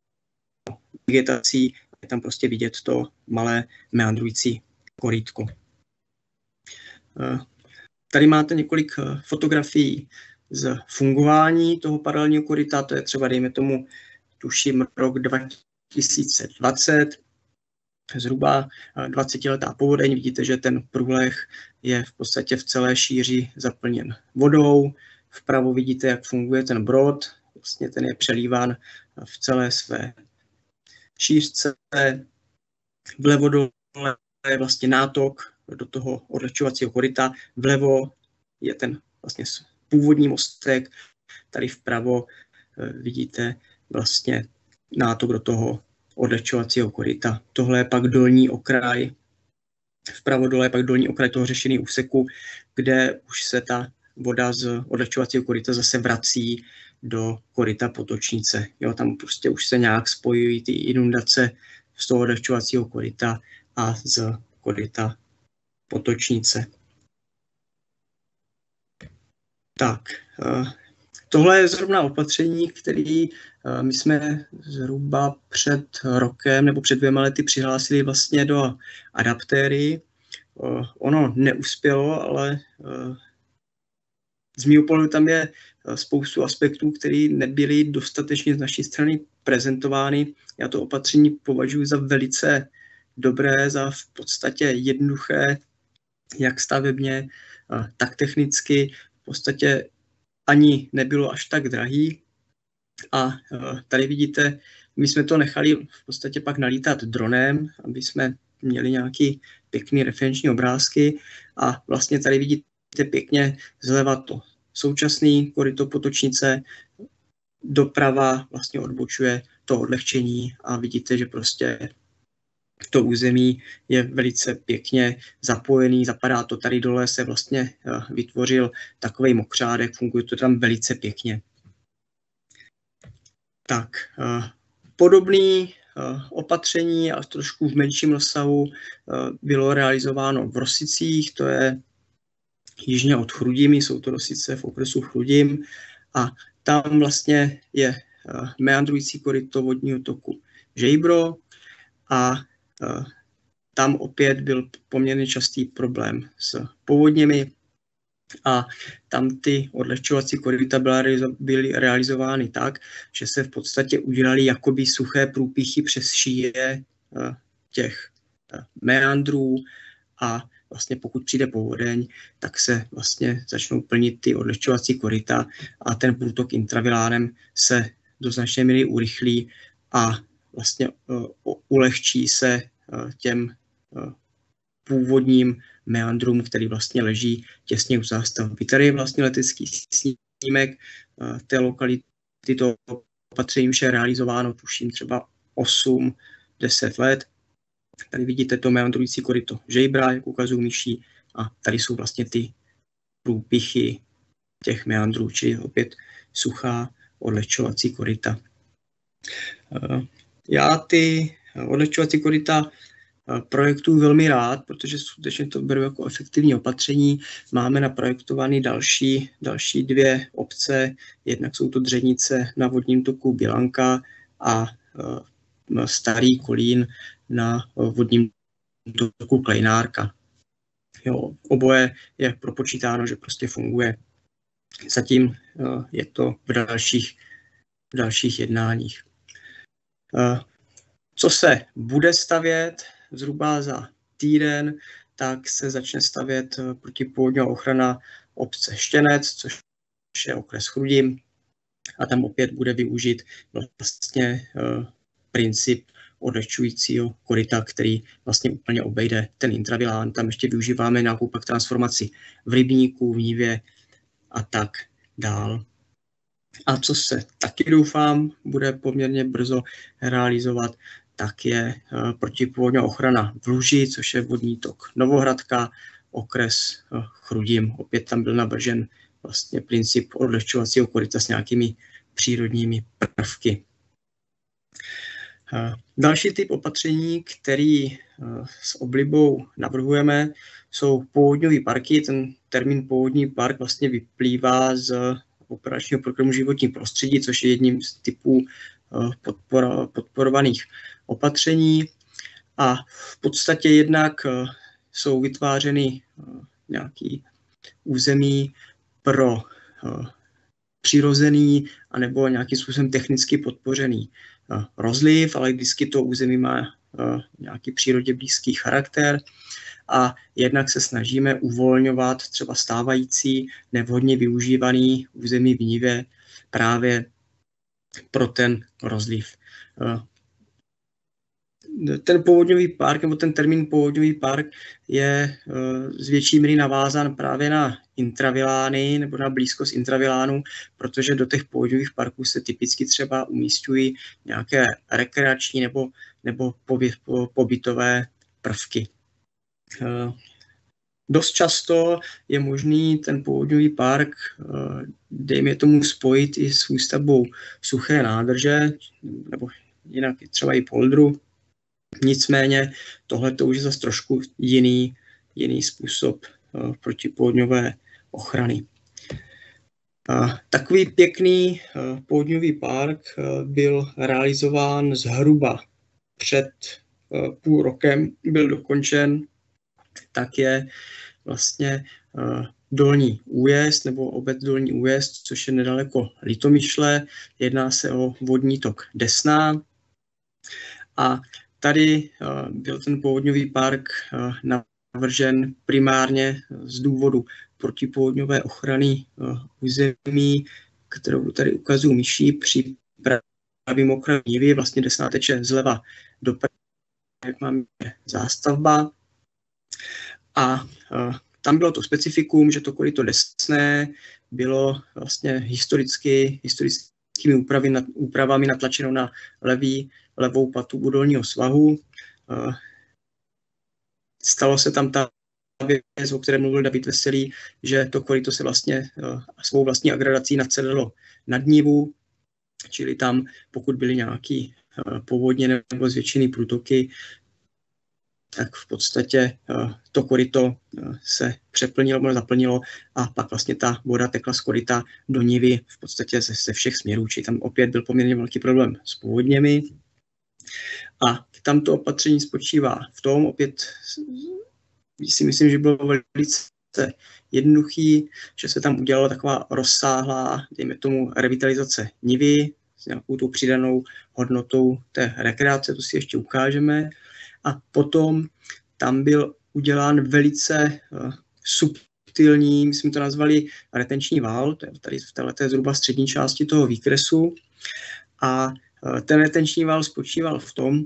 vegetací, je tam prostě vidět to malé meandrující korítko. Eh, tady máte několik eh, fotografií z fungování toho paralelního koryta, to je třeba, dejme tomu, tuším, rok 2020, zhruba 20-letá povodeň. Vidíte, že ten průleh je v podstatě v celé šíři zaplněn vodou. Vpravo vidíte, jak funguje ten brod. Vlastně ten je přelíván v celé své šířce. Vlevo dole je vlastně nátok do toho odlehčovacího koryta. Vlevo je ten vlastně původní mostek. Tady vpravo eh, vidíte vlastně nátok do toho odlehčovacího koryta. Tohle je pak dolní okraj, vpravo dole je pak dolní okraj toho řešení úseku, kde už se ta voda z odlehčovacího koryta zase vrací do koryta potočnice. Jo, tam prostě už se nějak spojují ty inundace z toho odlehčovacího koryta a z koryta potočnice. Tak, eh, tohle je zrovna opatření, který my jsme zhruba před rokem nebo před dvěma lety přihlásili vlastně do adaptéry. Eh, ono neuspělo, ale eh, z mého pohledu tam je spoustu aspektů, které nebyly dostatečně z naší strany prezentovány. Já to opatření považuji za velice dobré, za v podstatě jednoduché, jak stavebně, tak technicky. V podstatě ani nebylo až tak drahý, a e, tady vidíte, my jsme to nechali v podstatě pak nalítat dronem, aby jsme měli nějaký pěkný referenční obrázky a vlastně tady vidíte pěkně zleva to současný koryto potočnice, doprava vlastně odbočuje to odlehčení a vidíte, že prostě to území je velice pěkně zapojený, zapadá to tady dole, se vlastně vytvořil takový mokřádek, funguje to tam velice pěkně. Tak, podobný opatření a trošku v menším rozsahu bylo realizováno v Rosicích, to je jižně od Chrudimi, jsou to Rosice v okresu Chrudim a tam vlastně je meandrující koryto vodního toku Žejbro a tam opět byl poměrně častý problém s povodněmi a tam ty odlehčovací koryta byly realizovány tak, že se v podstatě udělali jakoby suché průpichy přes šíje eh, těch eh, meandrů. A vlastně pokud přijde povodeň, tak se vlastně začnou plnit ty odlehčovací koryta a ten průtok intravilánem se do značné míry urychlí a vlastně uh, ulehčí se těm původním meandrům, který vlastně leží těsně u zástavby. Tady je vlastně letecký snímek té lokality, to opatření už je realizováno, tuším třeba 8-10 let. Tady vidíte to meandrující koryto žejbra, jak ukazují myší, a tady jsou vlastně ty průpichy těch meandrů, čili opět suchá odlehčovací koryta. Já ty odlehčovací koryta projektuju velmi rád, protože skutečně to beru jako efektivní opatření. Máme naprojektované další, další dvě obce, jednak jsou to Dřenice na vodním toku Bilanka a e, Starý Kolín na vodním toku Klejnárka. Jo, oboje je propočítáno, že prostě funguje. Zatím e, je to v dalších, v dalších jednáních. E, co se bude stavět, zhruba za týden, tak se začne stavět eh, protipovodňová ochrana obce Štěnec, což je okres Chrudim. A tam opět bude využít vlastně uh, princip odlehčujícího koryta, který vlastně úplně obejde ten intravilán. Tam ještě využíváme nějakou pak transformaci v rybníku, v nívě a tak dál. A co se taky doufám, bude poměrně brzo realizovat, tak je eh, protipovodňová ochrana v Luži, což je vodní tok Novohradka, okres eh, Chrudim. Opět tam byl navržen vlastně princip odlehčovacího koryta s nějakými přírodními prvky. Eh, další typ opatření, který s oblibou navrhujeme, jsou povodňové parky. Ten termín povodní park vlastně vyplývá z operačního programu životní prostředí, což je jedním z typů podpor, podporovaných opatření a v podstatě jednak eh, jsou vytvářeny eh, nějaký území pro eh, přirozený anebo nějakým způsobem technicky podpořený rozliv, ale vždycky to území má nějaký přírodě blízký charakter. A jednak se snažíme uvolňovat třeba stávající nevhodně využívaný území v Nivě právě pro ten rozliv ten povodňový park, nebo ten termín povodňový park je uh, z větší míry navázán právě na intravilány nebo na blízkost intravilánů, protože do těch povodňových parků se typicky třeba umístují nějaké rekreační nebo, nebo poby, po, pobytové prvky. Uh, dost často je možný ten povodňový park, uh, dejme tomu, spojit i s výstavbou suché nádrže, nebo jinak třeba i poldru, Nicméně tohle to už je zase trošku jiný, jiný způsob uh, protipovodňové ochrany. Uh, takový pěkný uh, povodňový park uh, byl realizován zhruba před půl rokem, byl dokončen, tak je vlastně Dolní újezd nebo obec Dolní újezd, což je nedaleko Litomyšle. Jedná se o vodní tok Desná. A Tady eh, byl ten povodňový park eh, navržen primárně z důvodu protipovodňové ochrany eh, území, kterou tady ukazují myší při pravým okraji Nivy, vlastně desná teče zleva doprava, jak máme zástavba. A tam bylo to specifikum, že to to desné bylo vlastně historicky, historickými úpravy, úpravami natlačeno na levý levou patu budolního svahu. stalo se tam ta věc, o které mluvil David Veselý, že to korito se vlastně svou vlastní agradací nacelilo nad Nivu, čili tam, pokud byly nějaký povodně nebo zvětšený průtoky, tak v podstatě to korito se přeplnilo zaplnilo a pak vlastně ta voda tekla z korita do nivy v podstatě ze, ze všech směrů, čili tam opět byl poměrně velký problém s povodněmi. A tam to opatření spočívá v tom, opět si myslím, že bylo velice jednoduchý, že se tam udělala taková rozsáhlá, dejme tomu, revitalizace nivy s nějakou tou přidanou hodnotou té rekreace, to si ještě ukážeme. A potom tam byl udělán velice uh, subtilní, my jsme to nazvali retenční vál, to je tady v této zhruba střední části toho výkresu. A ten retenční vál spočíval v tom,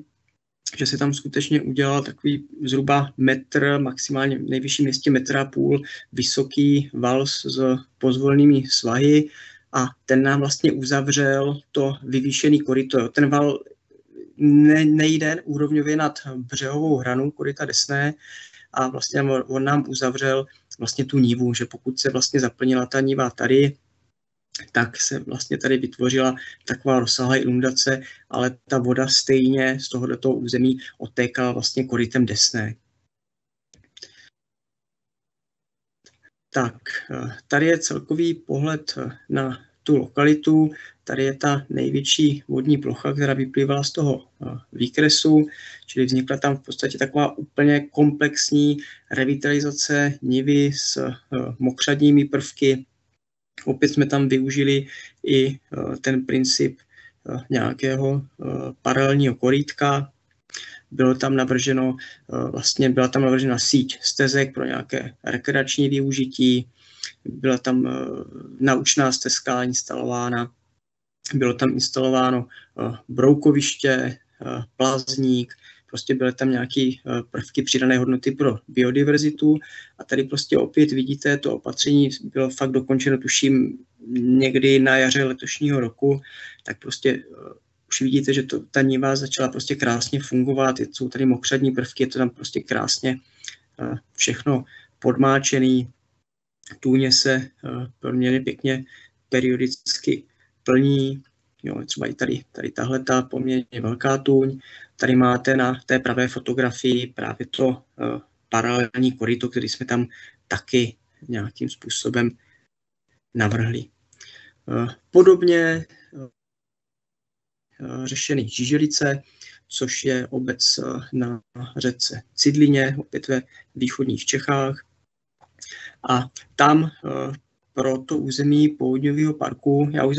že se tam skutečně udělal takový zhruba metr, maximálně v nejvyšším městě metra půl, vysoký val s pozvolnými svahy a ten nám vlastně uzavřel to vyvýšený koryto. Ten val ne, nejde úrovňově nad břehovou hranu koryta Desné a vlastně on nám uzavřel vlastně tu nívu, že pokud se vlastně zaplnila ta níva tady, tak se vlastně tady vytvořila taková rozsáhlá inundace, ale ta voda stejně z tohoto území otékala vlastně korytem Desné. Tak, eh, tady je celkový pohled eh, na tu lokalitu. Tady je ta největší vodní plocha, která vyplývala z toho eh, výkresu, čili vznikla tam v podstatě taková úplně komplexní revitalizace nivy s mokřadními prvky, Opět jsme tam využili i eh, ten princip eh, nějakého eh, paralelního korítka. Bylo tam navrženo, vlastně byla tam navržena síť stezek pro nějaké rekreační využití, byla tam naučná stezka instalována, bylo tam instalováno broukoviště, plazník, prostě byly tam nějaké eh, prvky přidané hodnoty pro biodiverzitu a tady prostě opět vidíte, to opatření bylo fakt dokončeno, tuším, někdy na jaře letošního roku, tak prostě uh, už vidíte, že to, ta niva začala prostě krásně fungovat, jsou tady mokřadní prvky, je to tam prostě krásně uh, všechno podmáčený, tůně se poměrně pěkně periodicky plní, Jo, třeba i tady, tady tahle ta poměrně velká tůň. Tady máte na té pravé fotografii právě to uh, paralelní koryto, který jsme tam taky nějakým způsobem navrhli. Uh, podobně uh, řešený Žiželice, což je obec na řece Cidlině, opět ve východních Čechách. A tam pro to území povodňového parku, já už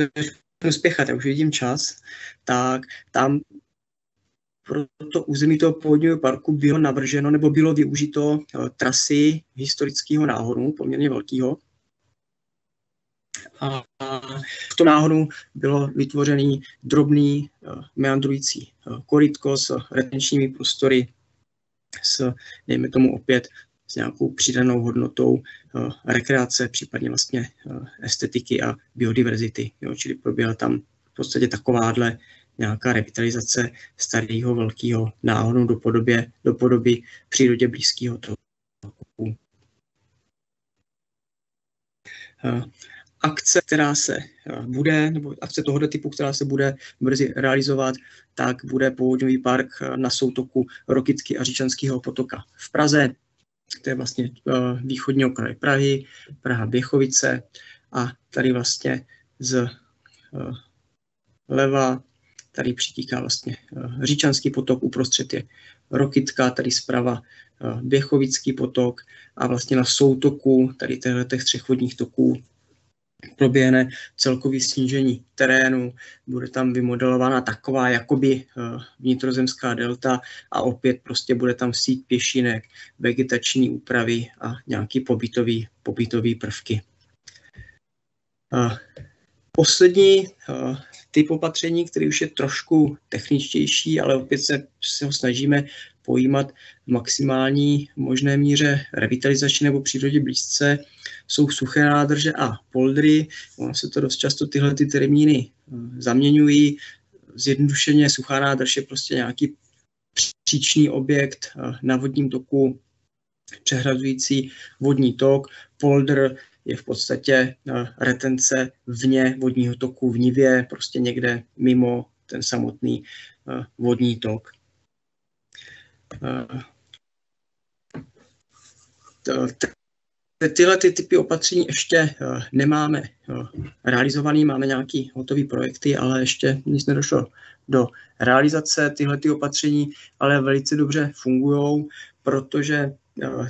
spěchat, já už vidím čas, tak tam pro to území toho původního parku bylo navrženo nebo bylo využito eh, trasy historického náhoru, poměrně velkého. A v tom náhoru bylo vytvořený drobný eh, meandrující eh, korytko s retenčními prostory, s, dejme tomu opět, s nějakou přidanou hodnotou uh, rekreace, případně vlastně uh, estetiky a biodiverzity. Jo, čili proběhla tam v podstatě takováhle nějaká revitalizace starého velkého náhodu do, podobě, do podoby přírodě blízkého toku. Uh, akce, která se bude, nebo akce tohoto typu, která se bude brzy realizovat, tak bude povodňový park na soutoku Rokytky a Říčanského potoka v Praze to je vlastně uh, východní okraj Prahy, Praha Běchovice a tady vlastně z uh, leva tady přitíká vlastně uh, Říčanský potok, uprostřed je Rokytka, tady zprava Běchovický potok a vlastně na soutoku tady těch třech vodních toků proběhne celkový snížení terénu, bude tam vymodelována taková jakoby eh, vnitrozemská delta a opět prostě bude tam síť pěšinek, vegetační úpravy a nějaký pobytový, pobytový prvky. Poslední eh, typ opatření, který už je trošku techničtější, ale opět se, se ho snažíme pojímat maximální možné míře revitalizační nebo přírodě blízce, jsou suché nádrže a poldry. Ono se to dost často tyhle ty termíny eh, zaměňují. Zjednodušeně suchá nádrž je prostě nějaký příčný objekt eh, na vodním toku, přehrazující vodní tok. Polder je v podstatě retence vně vodního toku v nivě, prostě někde mimo ten samotný vodní tok. Tyhle ty typy opatření ještě nemáme realizovaný, máme nějaké hotové projekty, ale ještě nic nedošlo do realizace. Tyhle ty opatření ale velice dobře fungují, protože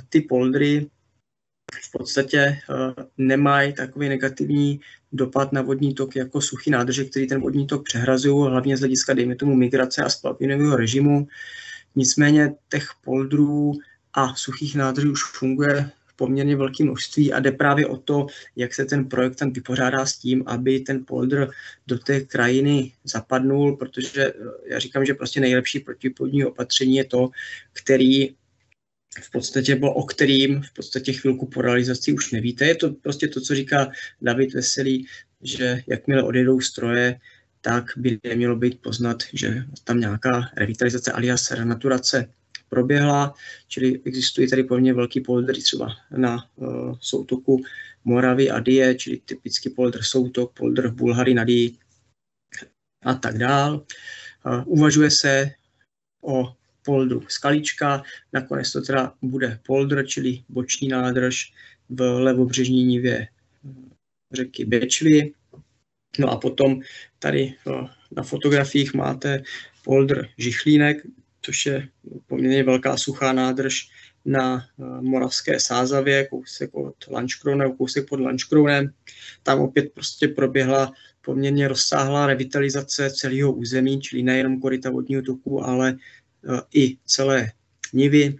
ty poldry v podstatě nemají takový negativní dopad na vodní tok jako suchý nádrže, který ten vodní tok přehrazují, hlavně z hlediska, dejme tomu, migrace a splavinového režimu. Nicméně těch poldrů a suchých nádrží už funguje v poměrně velké množství a jde právě o to, jak se ten projektant vypořádá s tím, aby ten poldr do té krajiny zapadnul, protože já říkám, že prostě nejlepší protipodní opatření je to, který v podstatě bylo, o kterým v podstatě chvilku po realizaci už nevíte. Je to prostě to, co říká David Veselý, že jakmile odjedou stroje, tak by nemělo být poznat, že tam nějaká revitalizace alias renaturace proběhla, čili existují tady poměrně velký poldry třeba na uh, soutoku Moravy a Die, čili typický poldr soutok, poldr Bulhary na Die a tak dál. Uh, uvažuje se o poldru Skalička, nakonec to teda bude poldr, čili boční nádrž v levobřežní nivě řeky Bečvy. No a potom tady uh, na fotografiích máte poldr Žichlínek, což je poměrně velká suchá nádrž na eh, Moravské Sázavě, kousek od Lančkrone, kousek pod Lančkronem. Tam opět prostě proběhla poměrně rozsáhlá revitalizace celého území, čili nejenom koryta vodního toku, ale eh, i celé nivy.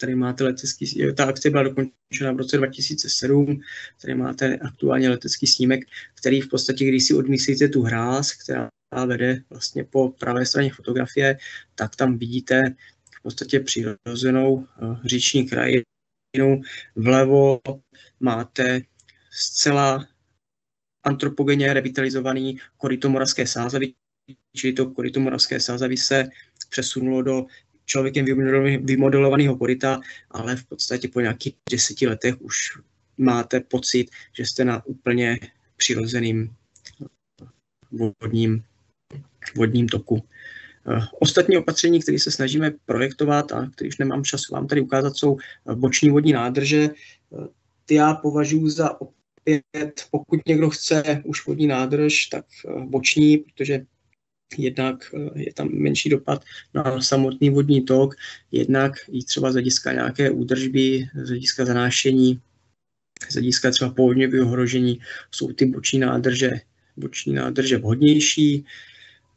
Tady máte letecký, ta akce byla dokončena v roce 2007, tady máte aktuálně letecký snímek, který v podstatě, když si odmyslíte tu hráz, která vede vlastně po pravé straně fotografie, tak tam vidíte v podstatě přirozenou eh, říční krajinu. Vlevo máte zcela antropogenně revitalizovaný koryto Moravské sázavy, čili to koryto Moravské sázavy se přesunulo do člověkem vymodelovaného koryta, ale v podstatě po nějakých deseti letech už máte pocit, že jste na úplně přirozeným vodním vodním toku. Eh, ostatní opatření, které se snažíme projektovat a když nemám čas vám tady ukázat, jsou eh, boční vodní nádrže. Eh, ty já považuji za opět, pokud někdo chce už vodní nádrž, tak boční, protože jednak je tam menší dopad na samotný vodní tok, jednak i třeba z hlediska nějaké údržby, z hlediska zanášení, z hlediska třeba povodňového ohrožení jsou ty boční nádrže, boční nádrže vhodnější.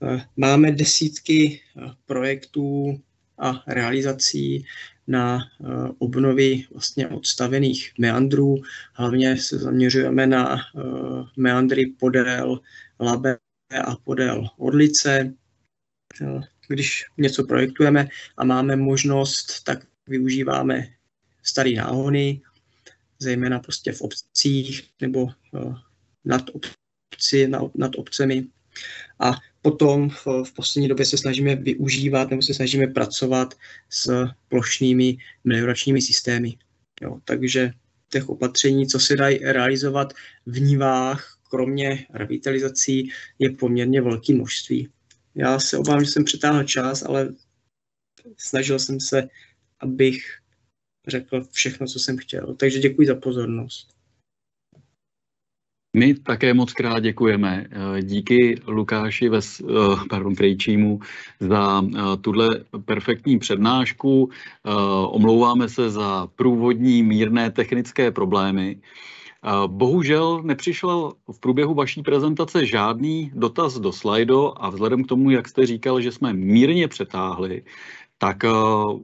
Eh, máme desítky eh, projektů a realizací na eh, obnovy vlastně odstavených meandrů. Hlavně se zaměřujeme na meandry podél Labe a podél Orlice. Když něco projektujeme a máme možnost, tak využíváme staré náhony, zejména prostě v obcích nebo nad, obci, nad obcemi. A Potom v, v poslední době se snažíme využívat nebo se snažíme pracovat s plošnými melioračními systémy. Jo, takže těch opatření, co se dají realizovat v nivách, kromě revitalizací, je poměrně velké množství. Já se obávám, že jsem přetáhl čas, ale snažil jsem se, abych řekl všechno, co jsem chtěl. Takže děkuji za pozornost. My také moc krát děkujeme. Eh, díky Lukáši Ves, eh, pardon, Krejčímu za eh, tuhle perfektní přednášku. Omlouváme se za průvodní mírné technické problémy. Bohužel nepřišel v průběhu vaší prezentace žádný dotaz do slajdo a vzhledem k tomu, jak jste říkal, že jsme mírně přetáhli, tak eh,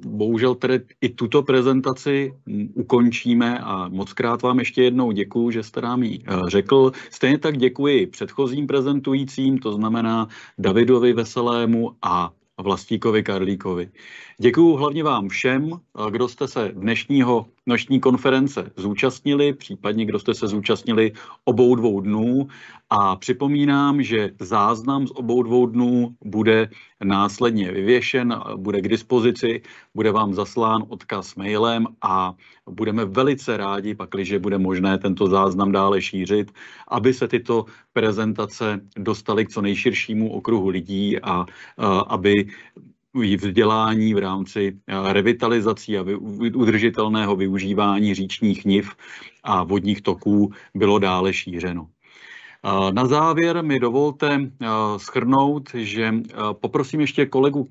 bohužel tedy i tuto prezentaci ukončíme a moc krát vám ještě jednou děkuji, že jste nám ji eh, řekl. Stejně tak děkuji předchozím prezentujícím, to znamená Davidovi Veselému a Vlastíkovi Karlíkovi. Děkuji hlavně vám všem, eh, kdo jste se dnešního noční konference zúčastnili, případně kdo jste se zúčastnili obou dvou dnů. A připomínám, že záznam z obou dvou dnů bude následně vyvěšen, bude k dispozici, bude vám zaslán odkaz mailem a budeme velice rádi, pakliže bude možné tento záznam dále šířit, aby se tyto prezentace dostaly k co nejširšímu okruhu lidí a, a aby vzdělání v rámci revitalizací a udržitelného využívání říčních niv a vodních toků bylo dále šířeno. Na závěr mi dovolte schrnout, že poprosím ještě kolegu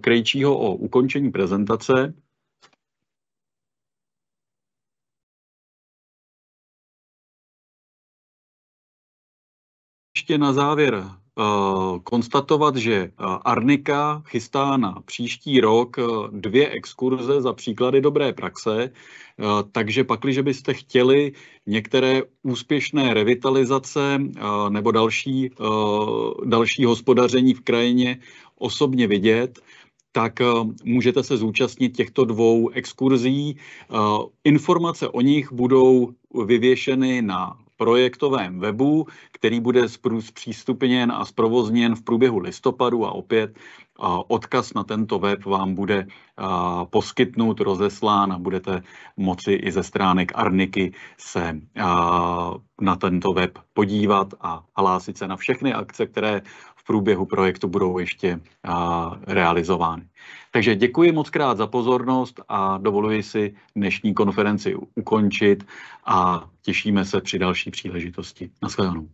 Krejčího o ukončení prezentace. Ještě na závěr konstatovat, že Arnika chystá na příští rok dvě exkurze za příklady dobré praxe, takže pakliže byste chtěli některé úspěšné revitalizace nebo další, další hospodaření v krajině osobně vidět, tak můžete se zúčastnit těchto dvou exkurzí. Informace o nich budou vyvěšeny na projektovém webu, který bude zpřístupněn a zprovozněn v průběhu listopadu a opět odkaz na tento web vám bude poskytnut, rozeslán a budete moci i ze stránek Arniky se na tento web podívat a hlásit se na všechny akce, které v průběhu projektu budou ještě realizovány. Takže děkuji moc krát za pozornost a dovoluji si dnešní konferenci ukončit a těšíme se při další příležitosti. Naschledanou.